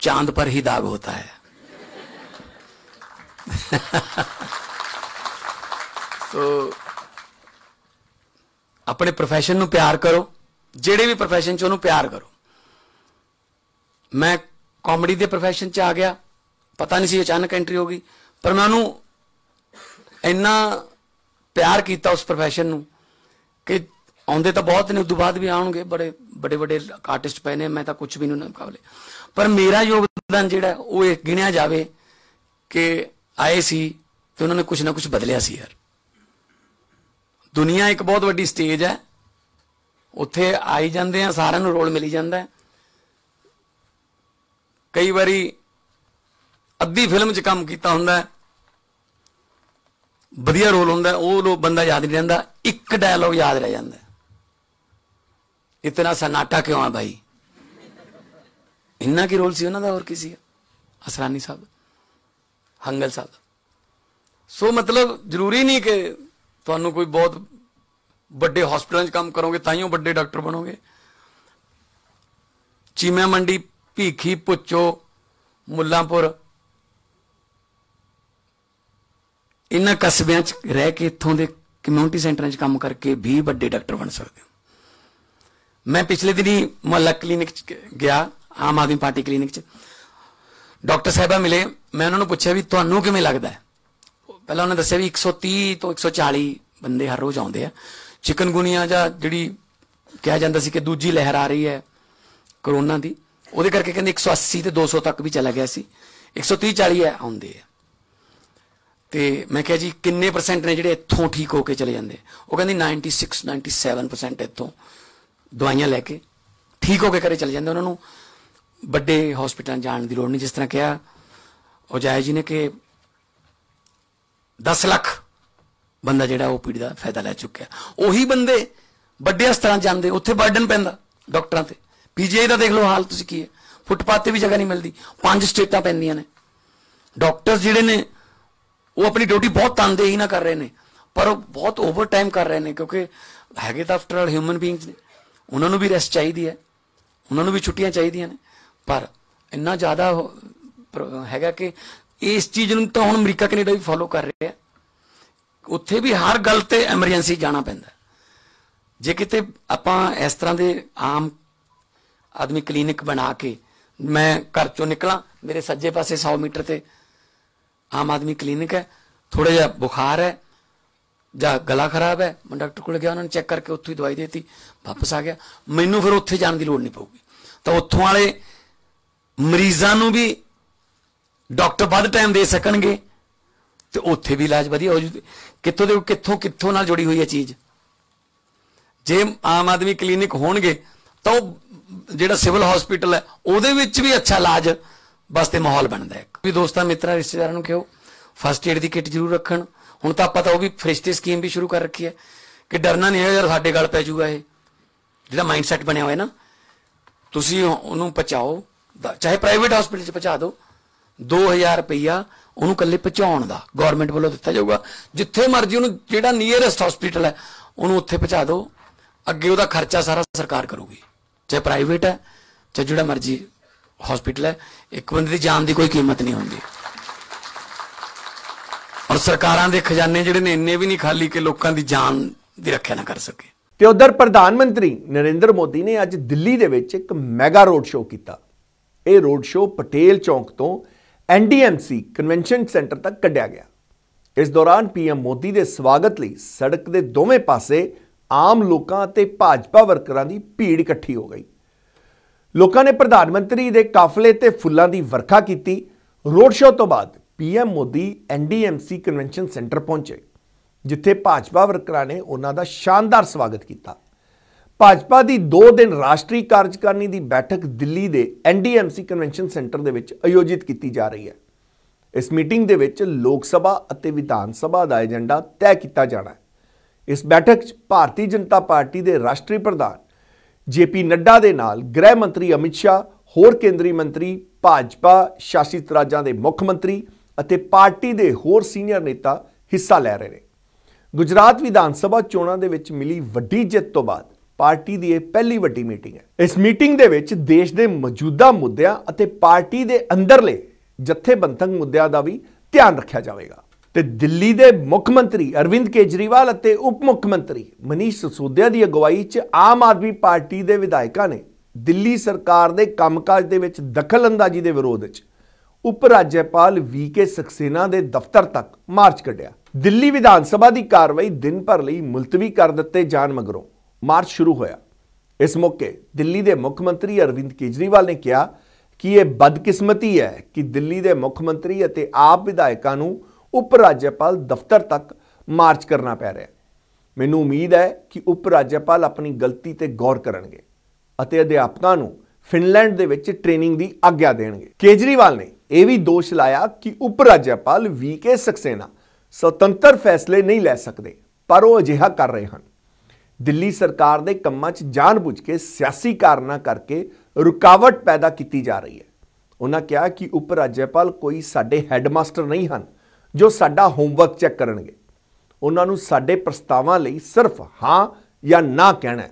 चांद पर ही दाग होता है। ਸੋ ਆਪਣੇ profession ਨੂੰ ਪਿਆਰ ਕਰੋ ਜਿਹੜੇ ਵੀ profession 'ਚ ਉਹਨੂੰ ਪਿਆਰ ਕਰੋ ਮੈਂ ਕਾਮੇਡੀ ਦੇ profession 'ਚ ਆ ਗਿਆ ਪਤਾ ਨਹੀਂ ਸੀ ਅਚਾਨਕ ਐਂਟਰੀ ਹੋ ਗਈ ਪਰ ਮੈਂ ਉਹਨੂੰ ਇੰਨਾ ਪਿਆਰ ਕੀਤਾ ਉਸ profession ਨੂੰ ਕਿ ਆਉਂਦੇ ਤਾਂ ਬਹੁਤ ਨੇ ਉਦੋਂ ਬਾਅਦ ਵੀ ਆਉਣਗੇ, ਬੜੇ ਵੱਡੇ ਵੱਡੇ ਆਰਟਿਸਟ ਪਏ ਨੇ, ਮੈਂ ਤਾਂ ਕੁਝ ਵੀ ਨਹੀਂ ਉਹਨਾਂ ਮੁਕਾਬਲੇ ਪਰ ਮੇਰਾ ਯੋਗਦਾਨ ਜਿਹੜਾ, ਉਹ ਇਹ ਗਿਣਿਆ ਜਾਵੇ ਕਿ ਆਏ ਸੀ ਤੇ ਉਹਨਾਂ ਨੇ ਕੁਝ ਨਾ ਕੁਝ ਬਦਲਿਆ ਸੀ ਯਾਰ। ਦੁਨੀਆ ਇੱਕ ਬਹੁਤ ਵੱਡੀ ਸਟੇਜ ਹੈ। ਉੱਥੇ ਆਈ ਜਾਂਦੇ ਆ, ਸਾਰਿਆਂ ਨੂੰ ਰੋਲ ਮਿਲੀ ਜਾਂਦਾ ਹੈ। ਕਈ ਵਾਰੀ ਅੱਧੀ ਫਿਲਮ 'ਚ ਕੰਮ ਕੀਤਾ ਹੁੰਦਾ ਵਧੀਆ ਰੋਲ ਹੁੰਦਾ ਉਹ ਲੋ ਬੰਦਾ ਯਾਦ ਨਹੀਂ ਰਹਿੰਦਾ, ਇੱਕ ਡਾਇਲੋਗ ਯਾਦ ਰਹਿ ਜਾਂਦਾ ਹੈ। ਇਤਨਾ ਸਨਾਟਾ ਕਿਉਂ ਆ ਭਾਈ ਇੰਨਾ ਕੀ ਰੋਲ ਸੀ ਉਹਨਾਂ ਦਾ ਹੋਰ ਕੀ ਸੀ ਅਸਰਾਨੀ ਸਾਹਿਬ ਹੰਗਲ ਸਾਹਿਬ ਦਾ। ਸੋ ਮਤਲਬ ਜ਼ਰੂਰੀ ਨਹੀਂ ਕਿ ਤੁਹਾਨੂੰ ਕੋਈ ਬਹੁਤ ਵੱਡੇ ਹਸਪੀਟਲਾਂ 'ਚ ਕੰਮ ਕਰੋਗੇ ਤਾਂ ਹੀ ਉਹ ਵੱਡੇ ਡਾਕਟਰ ਬਣੋਗੇ ਚੀਮਾ ਮੰਡੀ ਭੀਖੀ ਪੁੱਚੋ ਮੁੱਲਾਂਪੁਰ ਇਹਨਾਂ ਕਸਬਿਆਂ 'ਚ ਰਹਿ ਕੇ ਇੱਥੋਂ ਦੇ ਕਮਿਊਨਿਟੀ ਸੈਂਟਰਾਂ 'ਚ ਕੰਮ ਕਰਕੇ ਵੀ ਵੱਡੇ ਡਾਕਟਰ ਬਣ ਸਕਦੇ ਹੋ ਮੈਂ ਪਿਛਲੇ ਦਿਨੀ ਮੁਹੱਲਾ ਕਲੀਨਿਕ 'ਚ ਗਿਆ, ਆਮ ਆਦਮੀ ਪਾਰਟੀ ਕਲੀਨਿਕ 'ਚ। ਡਾਕਟਰ ਸਾਹਿਬਾ ਮਿਲੇ, ਮੈਂ ਉਹਨਾਂ ਨੂੰ ਪੁੱਛਿਆ ਵੀ ਤੁਹਾਨੂੰ ਕਿਵੇਂ ਲੱਗਦਾ ਹੈ? ਪਹਿਲਾਂ ਉਹਨੇ ਦੱਸਿਆ ਵੀ 130 ਤੋਂ 140 ਬੰਦੇ ਹਰ ਰੋਜ਼ ਆਉਂਦੇ ਆ। ਚਿਕਨਗੁਨੀਆ ਜਾਂ ਜਿਹੜੀ ਕਿਹਾ ਜਾਂਦਾ ਸੀ ਕਿ ਦੂਜੀ ਲਹਿਰ ਆ ਰਹੀ ਹੈ ਕਰੋਨਾ ਦੀ, ਉਹਦੇ ਕਰਕੇ ਕਹਿੰਦੇ 180 ਤੇ 200 ਤੱਕ ਵੀ ਚਲਾ ਗਿਆ ਸੀ। 130 40 ਹੈ, ਆਉਂਦੇ ਆ। ਤੇ ਮੈਂ ਕਿਹਾ ਜੀ ਕਿੰਨੇ ਪਰਸੈਂਟ ਨੇ ਜਿਹੜੇ ਇੱਥੋਂ ਠੀਕ ਹੋ ਕੇ ਚਲੇ ਜਾਂਦੇ? ਉਹ ਕਹਿੰਦੀ 96 97% ਇੱਥੋਂ। ਦਵਾਈਆਂ ਲੈ ਕੇ ਠੀਕ ਹੋ ਕੇ ਘਰੇ ਚਲੇ ਜਾਂਦੇ ਉਹਨਾਂ ਨੂੰ। ਵੱਡੇ ਹਸਪੀਟਲਾਂ ਜਾਣ ਦੀ ਲੋੜ ਨਹੀਂ, ਜਿਸ ਤਰ੍ਹਾਂ ਕਿਹਾ ਉਹ ਜਾਇ ਜੀ ਨੇ ਕਿ 10 ਲੱਖ ਬੰਦਾ ਜਿਹੜਾ ਉਹ ਪੀੜੀ ਦਾ ਫਾਇਦਾ ਲੈ ਚੁੱਕਿਆ। ਉਹੀ ਬੰਦੇ ਵੱਡੇ ਹਸਪਤਾਲਾਂ ਜਾਂਦੇ, ਉੱਥੇ ਬਰਡਨ ਪੈਂਦਾ ਡਾਕਟਰਾਂ ਤੇ। ਪੀਜੀਆਈ ਦਾ ਦੇਖ ਲਓ ਹਾਲ ਤੁਸੀਂ ਕੀ ਹੈ। ਫੁੱਟਪਾਥ ਤੇ ਵੀ ਜਗ੍ਹਾ ਨਹੀਂ ਮਿਲਦੀ। ਪੰਜ ਸਟੇਟਾਂ ਪੈਂਦੀਆਂ ਨੇ। ਡਾਕਟਰ ਜਿਹੜੇ ਨੇ, ਉਹ ਆਪਣੀ ਡਿਊਟੀ ਬਹੁਤ ਤਨਦੇਹੀ ਨਾਲ ਕਰ ਰਹੇ ਨੇ, ਪਰ ਉਹ ਬਹੁਤ ਓਵਰ ਟਾਈਮ ਕਰ ਰਹੇ ਨੇ, ਕਿਉਂਕਿ ਹੈਗੇ ਤਾਂ ਆਫਟਰ ਆਲ ਹਿਊਮਨ ਬੀਇੰਗਸ ਨੇ। ਉਹਨਾਂ ਨੂੰ ਵੀ ਰੈਸਟ ਚਾਹੀਦੀ ਹੈ। ਉਹਨਾਂ ਨੂੰ ਵੀ ਛੁੱਟੀਆਂ ਚਾਹੀਦੀਆਂ ਨੇ। ਪਰ ਇੰਨਾ ਜ਼ਿਆਦਾ ਹੈਗਾ ਕਿ ਇਸ ਚੀਜ਼ ਨੂੰ ਤਾਂ ਹੁਣ ਅਮਰੀਕਾ, ਕੈਨੇਡਾ ਵੀ ਫੋਲੋ ਕਰ ਰਿਹਾ ਉੱਥੇ ਵੀ ਹਰ ਗੱਲ ਤੇ ਐਮਰਜੈਂਸੀ ਜਾਣਾ ਪੈਂਦਾ। ਜੇ ਕਿਤੇ ਆਪਾਂ ਇਸ ਤਰ੍ਹਾਂ ਦੇ ਆਮ ਆਦਮੀ ਕਲੀਨਿਕ ਬਣਾ ਕੇ ਮੈਂ ਘਰ ਚੋਂ ਨਿਕਲਾਂ, ਮੇਰੇ ਸੱਜੇ ਪਾਸੇ 100 ਮੀਟਰ ਤੇ ਆਮ ਆਦਮੀ ਕਲੀਨਿਕ ਹੈ ਥੋੜਾ ਜਿਹਾ ਬੁਖਾਰ ਹੈ ਜਾਂ ਗਲਾ ਖਰਾਬ ਹੈ, ਮੈਂ ਡਾਕਟਰ ਕੋਲ ਗਿਆ, ਉਹਨਾਂ ਨੇ ਚੈੱਕ ਕਰਕੇ ਉੱਥੋਂ ਹੀ ਦਵਾਈ ਦੇਤੀ, ਵਾਪਸ ਆ ਗਿਆ। ਮੈਨੂੰ ਫਿਰ ਉੱਥੇ ਜਾਣ ਦੀ ਲੋੜ ਨਹੀਂ ਪਊਗੀ। ਤਾਂ ਉੱਥੋਂ ਵਾਲੇ ਮਰੀਜ਼ਾਂ ਨੂੰ ਵੀ ਡਾਕਟਰ ਵੱਧ ਟਾਈਮ ਦੇ ਸਕਣਗੇ ਤੇ ਉੱਥੇ ਵੀ ਇਲਾਜ ਵਧੀਆ ਹੋ ਜੂ। ਕਿੱਥੋਂ ਦੇ, ਕਿੱਥੋਂ ਕਿੱਥੋਂ ਨਾਲ ਜੁੜੀ ਹੋਈ ਹੈ ਚੀਜ਼? ਜੇ ਆਮ ਆਦਮੀ ਕਲੀਨਿਕ ਹੋਣਗੇ, ਤਾਂ ਉਹ ਜਿਹੜਾ ਸਿਵਲ ਹਸਪੀਟਲ ਹੈ, ਉਹਦੇ ਵਿੱਚ ਵੀ ਅੱਛਾ ਇਲਾਜ ਵਾਸਤੇ ਮਾਹੌਲ ਬਣਦਾ ਹੈ। ਵੀ ਦੋਸਤਾਂ, ਮਿੱਤਰਾਂ, ਰਿਸ਼ਤੇਦਾਰਾਂ ਨੂੰ ਕਿਹੋ ਫਸਟ ਏਡ ਦੀ ਕਿੱਟ ਜ਼ਰੂਰ ਰੱਖਣ ਹੁਣ ਤਾਂ ਆਪਾਂ ਤਾਂ ਉਹ ਵੀ ਫਰਿਸ਼ਤੇ ਸਕੀਮ ਵੀ ਸ਼ੁਰੂ ਕਰ ਰੱਖੀ ਹੈ ਕਿ ਡਰਨਾ ਨਹੀਂ ਹੈ ਯਾਰ, ਸਾਡੇ ਗੱਲ ਪੈ ਜੂਗਾ ਇਹ। ਜਿਹੜਾ ਮਾਈਂਡਸੈਟ ਬਣਿਆ ਹੋਇਆ ਨਾ, ਤੁਸੀਂ ਉਹਨੂੰ ਪਹੁੰਚਾਓ। ਦ- ਚਾਹੇ ਪ੍ਰਾਈਵੇਟ ਹਸਪੀਟਲ 'ਚ ਪਹੁੰਚਾ ਦਿਓ। 2000 ਰੁਪਈਆ ਉਹਨੂੰ ਕੱਲੇ ਪਹੁੰਚਾਉਣ ਦਾ ਗਵਰਨਮੈਂਟ ਵੱਲੋਂ ਦਿੱਤਾ ਜਾਊਗਾ। ਜਿੱਥੇ ਮਰਜ਼ੀ ਉਹਨੂੰ ਜਿਹੜਾ ਨੀਅਰੈਸਟ ਹਸਪੀਟਲ ਹੈ, ਉਹਨੂੰ ਉੱਥੇ ਪਹੁੰਚਾ ਦਿਓ। ਅੱਗੇ ਉਹਦਾ ਖਰਚਾ ਸਾਰਾ ਸਰਕਾਰ ਕਰੂਗੀ। ਚਾਹੇ ਪ੍ਰਾਈਵੇਟ ਹੈ, ਚਾਹੇ ਜਿਹੜਾ ਮਰਜ਼ੀ ਹਸਪੀਟਲ ਹੈ, ਇੱਕ ਬੰਦੇ ਦੀ ਜਾਨ ਦੀ ਕੋਈ ਕੀਮਤ ਨਹੀਂ ਹੁੰਦੀ। ਔਰ ਸਰਕਾਰਾਂ ਦੇ ਖਜ਼ਾਨੇ ਜਿਹੜੇ ਨੇ ਇੰਨੇ ਵੀ ਨਹੀਂ ਖਾਲੀ ਕਿ ਲੋਕਾਂ ਦੀ ਜਾਨ ਦੀ ਰੱਖਿਆ ਨਾ ਕਰ ਸਕੇ। ਤੇ ਉਧਰ ਪ੍ਰਧਾਨ ਮੰਤਰੀ ਨਰਿੰਦਰ ਮੋਦੀ ਨੇ ਅੱਜ ਦਿੱਲੀ ਦੇ ਵਿੱਚ ਇੱਕ ਮੈਗਾ ਰੋਡ ਸ਼ੋਅ ਕੀਤਾ। ਇਹ ਰੋਡ ਸ਼ੋਅ ਪਟੇਲ ਚੌਂਕ ਤੋਂ ਐਨਡੀਐਮਸੀ ਕਨਵੈਨਸ਼ਨ ਸੈਂਟਰ ਤੱਕ ਕੱਢਿਆ ਗਿਆ। ਇਸ ਦੌਰਾਨ ਪੀਐਮ ਮੋਦੀ ਦੇ ਸਵਾਗਤ ਲਈ ਸੜਕ ਦੇ ਦੋਵੇਂ ਪਾਸੇ ਆਮ ਲੋਕਾਂ ਅਤੇ ਭਾਜਪਾ ਵਰਕਰਾਂ ਦੀ ਭੀੜ ਇਕੱਠੀ ਹੋ ਗਈ। ਲੋਕਾਂ ਨੇ ਪ੍ਰਧਾਨ ਮੰਤਰੀ ਦੇ ਕਾਫਲੇ ਤੇ ਫੁੱਲਾਂ ਦੀ ਵਰਖਾ ਕੀਤੀ। ਰੋਡ ਸ਼ੋਅ ਤੋਂ ਬਾਅਦ PM Modi NDMC convention centre ਪਹੁੰਚੇ, ਜਿੱਥੇ ਭਾਜਪਾ ਵਰਕਰਾਂ ਨੇ ਉਹਨਾਂ ਦਾ ਸ਼ਾਨਦਾਰ ਸਵਾਗਤ ਕੀਤਾ। ਭਾਜਪਾ ਦੀ 2 ਦਿਨ ਰਾਸ਼ਟਰੀ ਕਾਰਜਕਾਰਨੀ ਦੀ ਬੈਠਕ ਦਿੱਲੀ ਦੇ ਐਨਡੀਐਮਸੀ ਕਨਵੈਨਸ਼ਨ ਸੈਂਟਰ ਦੇ ਵਿੱਚ ਆਯੋਜਿਤ ਕੀਤੀ ਜਾ ਰਹੀ ਹੈ। ਇਸ ਮੀਟਿੰਗ ਦੇ ਵਿੱਚ ਲੋਕ ਸਭਾ ਅਤੇ ਵਿਧਾਨ ਸਭਾ ਦਾ ਏਜੰਡਾ ਤੈਅ ਕੀਤਾ ਜਾਣਾ ਹੈ। ਇਸ ਬੈਠਕ 'ਚ ਭਾਰਤੀ ਜਨਤਾ ਪਾਰਟੀ ਦੇ ਰਾਸ਼ਟਰੀ ਪ੍ਰਧਾਨ ਜੇਪੀ ਨੱਡਾ ਦੇ ਨਾਲ ਗ੍ਰਹਿ ਮੰਤਰੀ ਅਮਿਤ ਸ਼ਾਹ, ਹੋਰ ਕੇਂਦਰੀ ਮੰਤਰੀ, ਭਾਜਪਾ ਸ਼ਾਸਿਤ ਰਾਜਾਂ ਦੇ ਮੁੱਖ ਮੰਤਰੀ ਅਤੇ ਪਾਰਟੀ ਦੇ ਹੋਰ ਸੀਨੀਅਰ ਨੇਤਾ ਹਿੱਸਾ ਲੈ ਰਹੇ ਨੇ। ਗੁਜਰਾਤ ਵਿਧਾਨ ਸਭਾ ਚੋਣਾਂ ਦੇ ਵਿੱਚ ਮਿਲੀ ਵੱਡੀ ਜਿੱਤ ਤੋਂ ਬਾਅਦ ਪਾਰਟੀ ਦੀ ਇਹ ਪਹਿਲੀ ਵੱਡੀ ਮੀਟਿੰਗ ਹੈ। ਇਸ ਮੀਟਿੰਗ ਦੇ ਵਿੱਚ ਦੇਸ਼ ਦੇ ਮੌਜੂਦਾ ਮੁੱਦਿਆਂ ਅਤੇ ਪਾਰਟੀ ਦੇ ਅੰਦਰਲੇ ਜਥੇਬੰਦਕ ਮੁੱਦਿਆਂ ਦਾ ਵੀ ਧਿਆਨ ਰੱਖਿਆ ਜਾਵੇਗਾ। ਤੇ ਦਿੱਲੀ ਦੇ ਮੁੱਖ ਮੰਤਰੀ ਅਰਵਿੰਦ ਕੇਜਰੀਵਾਲ ਅਤੇ ਉਪ ਮੁੱਖ ਮੰਤਰੀ ਮਨੀਸ਼ ਸਿਸੋਦੀਆ ਦੀ ਅਗਵਾਈ 'ਚ ਆਮ ਆਦਮੀ ਪਾਰਟੀ ਦੇ ਵਿਧਾਇਕਾਂ ਨੇ ਦਿੱਲੀ ਸਰਕਾਰ ਦੇ ਕੰਮਕਾਜ ਦੇ ਵਿੱਚ ਦਖਲਅੰਦਾਜ਼ੀ ਦੇ ਵਿਰੋਧ 'ਚ ਉਪ ਰਾਜਪਾਲ ਵੀ ਕੇ ਸਕਸੇਨਾ ਦੇ ਦਫ਼ਤਰ ਤੱਕ ਮਾਰਚ ਕੱਢਿਆ। ਦਿੱਲੀ ਵਿਧਾਨ ਸਭਾ ਦੀ ਕਾਰਵਾਈ ਦਿਨ ਭਰ ਲਈ ਮੁਲਤਵੀ ਕਰ ਦਿੱਤੇ ਜਾਣ ਮਗਰੋਂ ਮਾਰਚ ਸ਼ੁਰੂ ਹੋਇਆ। ਇਸ ਮੌਕੇ ਦਿੱਲੀ ਦੇ ਮੁੱਖ ਮੰਤਰੀ ਅਰਵਿੰਦ ਕੇਜਰੀਵਾਲ ਨੇ ਕਿਹਾ ਕਿ ਇਹ ਬਦਕਿਸਮਤੀ ਹੈ ਕਿ ਦਿੱਲੀ ਦੇ ਮੁੱਖ ਮੰਤਰੀ ਅਤੇ ਆਪ ਵਿਧਾਇਕਾਂ ਨੂੰ ਉਪ ਰਾਜਪਾਲ ਦਫ਼ਤਰ ਤੱਕ ਮਾਰਚ ਕਰਨਾ ਪੈ ਰਿਹਾ ਮੈਨੂੰ ਉਮੀਦ ਹੈ ਕਿ ਉਪ ਰਾਜਪਾਲ ਆਪਣੀ ਗਲਤੀ ਤੇ ਗੌਰ ਕਰਨਗੇ ਅਤੇ ਅਧਿਆਪਕਾਂ ਨੂੰ ਫਿਨਲੈਂਡ ਦੇ ਵਿੱਚ ਟ੍ਰੇਨਿੰਗ ਦੀ ਆਗਿਆ ਦੇਣਗੇ। ਕੇਜਰੀਵਾਲ ਨੇ ਇਹ ਵੀ ਦੋਸ਼ ਲਾਇਆ ਕਿ ਉਪ ਰਾਜਪਾਲ ਵੀ ਕੇ ਸਕਸੇਨਾ ਸੁਤੰਤਰ ਫੈਸਲੇ ਨਹੀਂ ਲੈ ਸਕਦੇ, ਪਰ ਉਹ ਅਜਿਹਾ ਕਰ ਰਹੇ ਹਨ। ਦਿੱਲੀ ਸਰਕਾਰ ਦੇ ਕੰਮਾਂ 'ਚ ਜਾਣਬੁੱਝ ਕੇ ਸਿਆਸੀ ਕਾਰਨਾਂ ਕਰਕੇ ਰੁਕਾਵਟ ਪੈਦਾ ਕੀਤੀ ਜਾ ਰਹੀ ਹੈ। ਉਹਨਾਂ ਕਿਹਾ ਕਿ ਉਪ ਰਾਜਪਾਲ ਕੋਈ ਸਾਡੇ ਹੈੱਡਮਾਸਟਰ ਨਹੀਂ ਹਨ, ਜੋ ਸਾਡਾ ਹੋਮਵਰਕ ਚੈੱਕ ਕਰਨਗੇ। ਉਹਨਾਂ ਨੂੰ ਸਾਡੇ ਪ੍ਰਸਤਾਵਾਂ ਲਈ ਸਿਰਫ ਹਾਂ ਜਾਂ ਨਾ ਕਹਿਣਾ ਹੈ।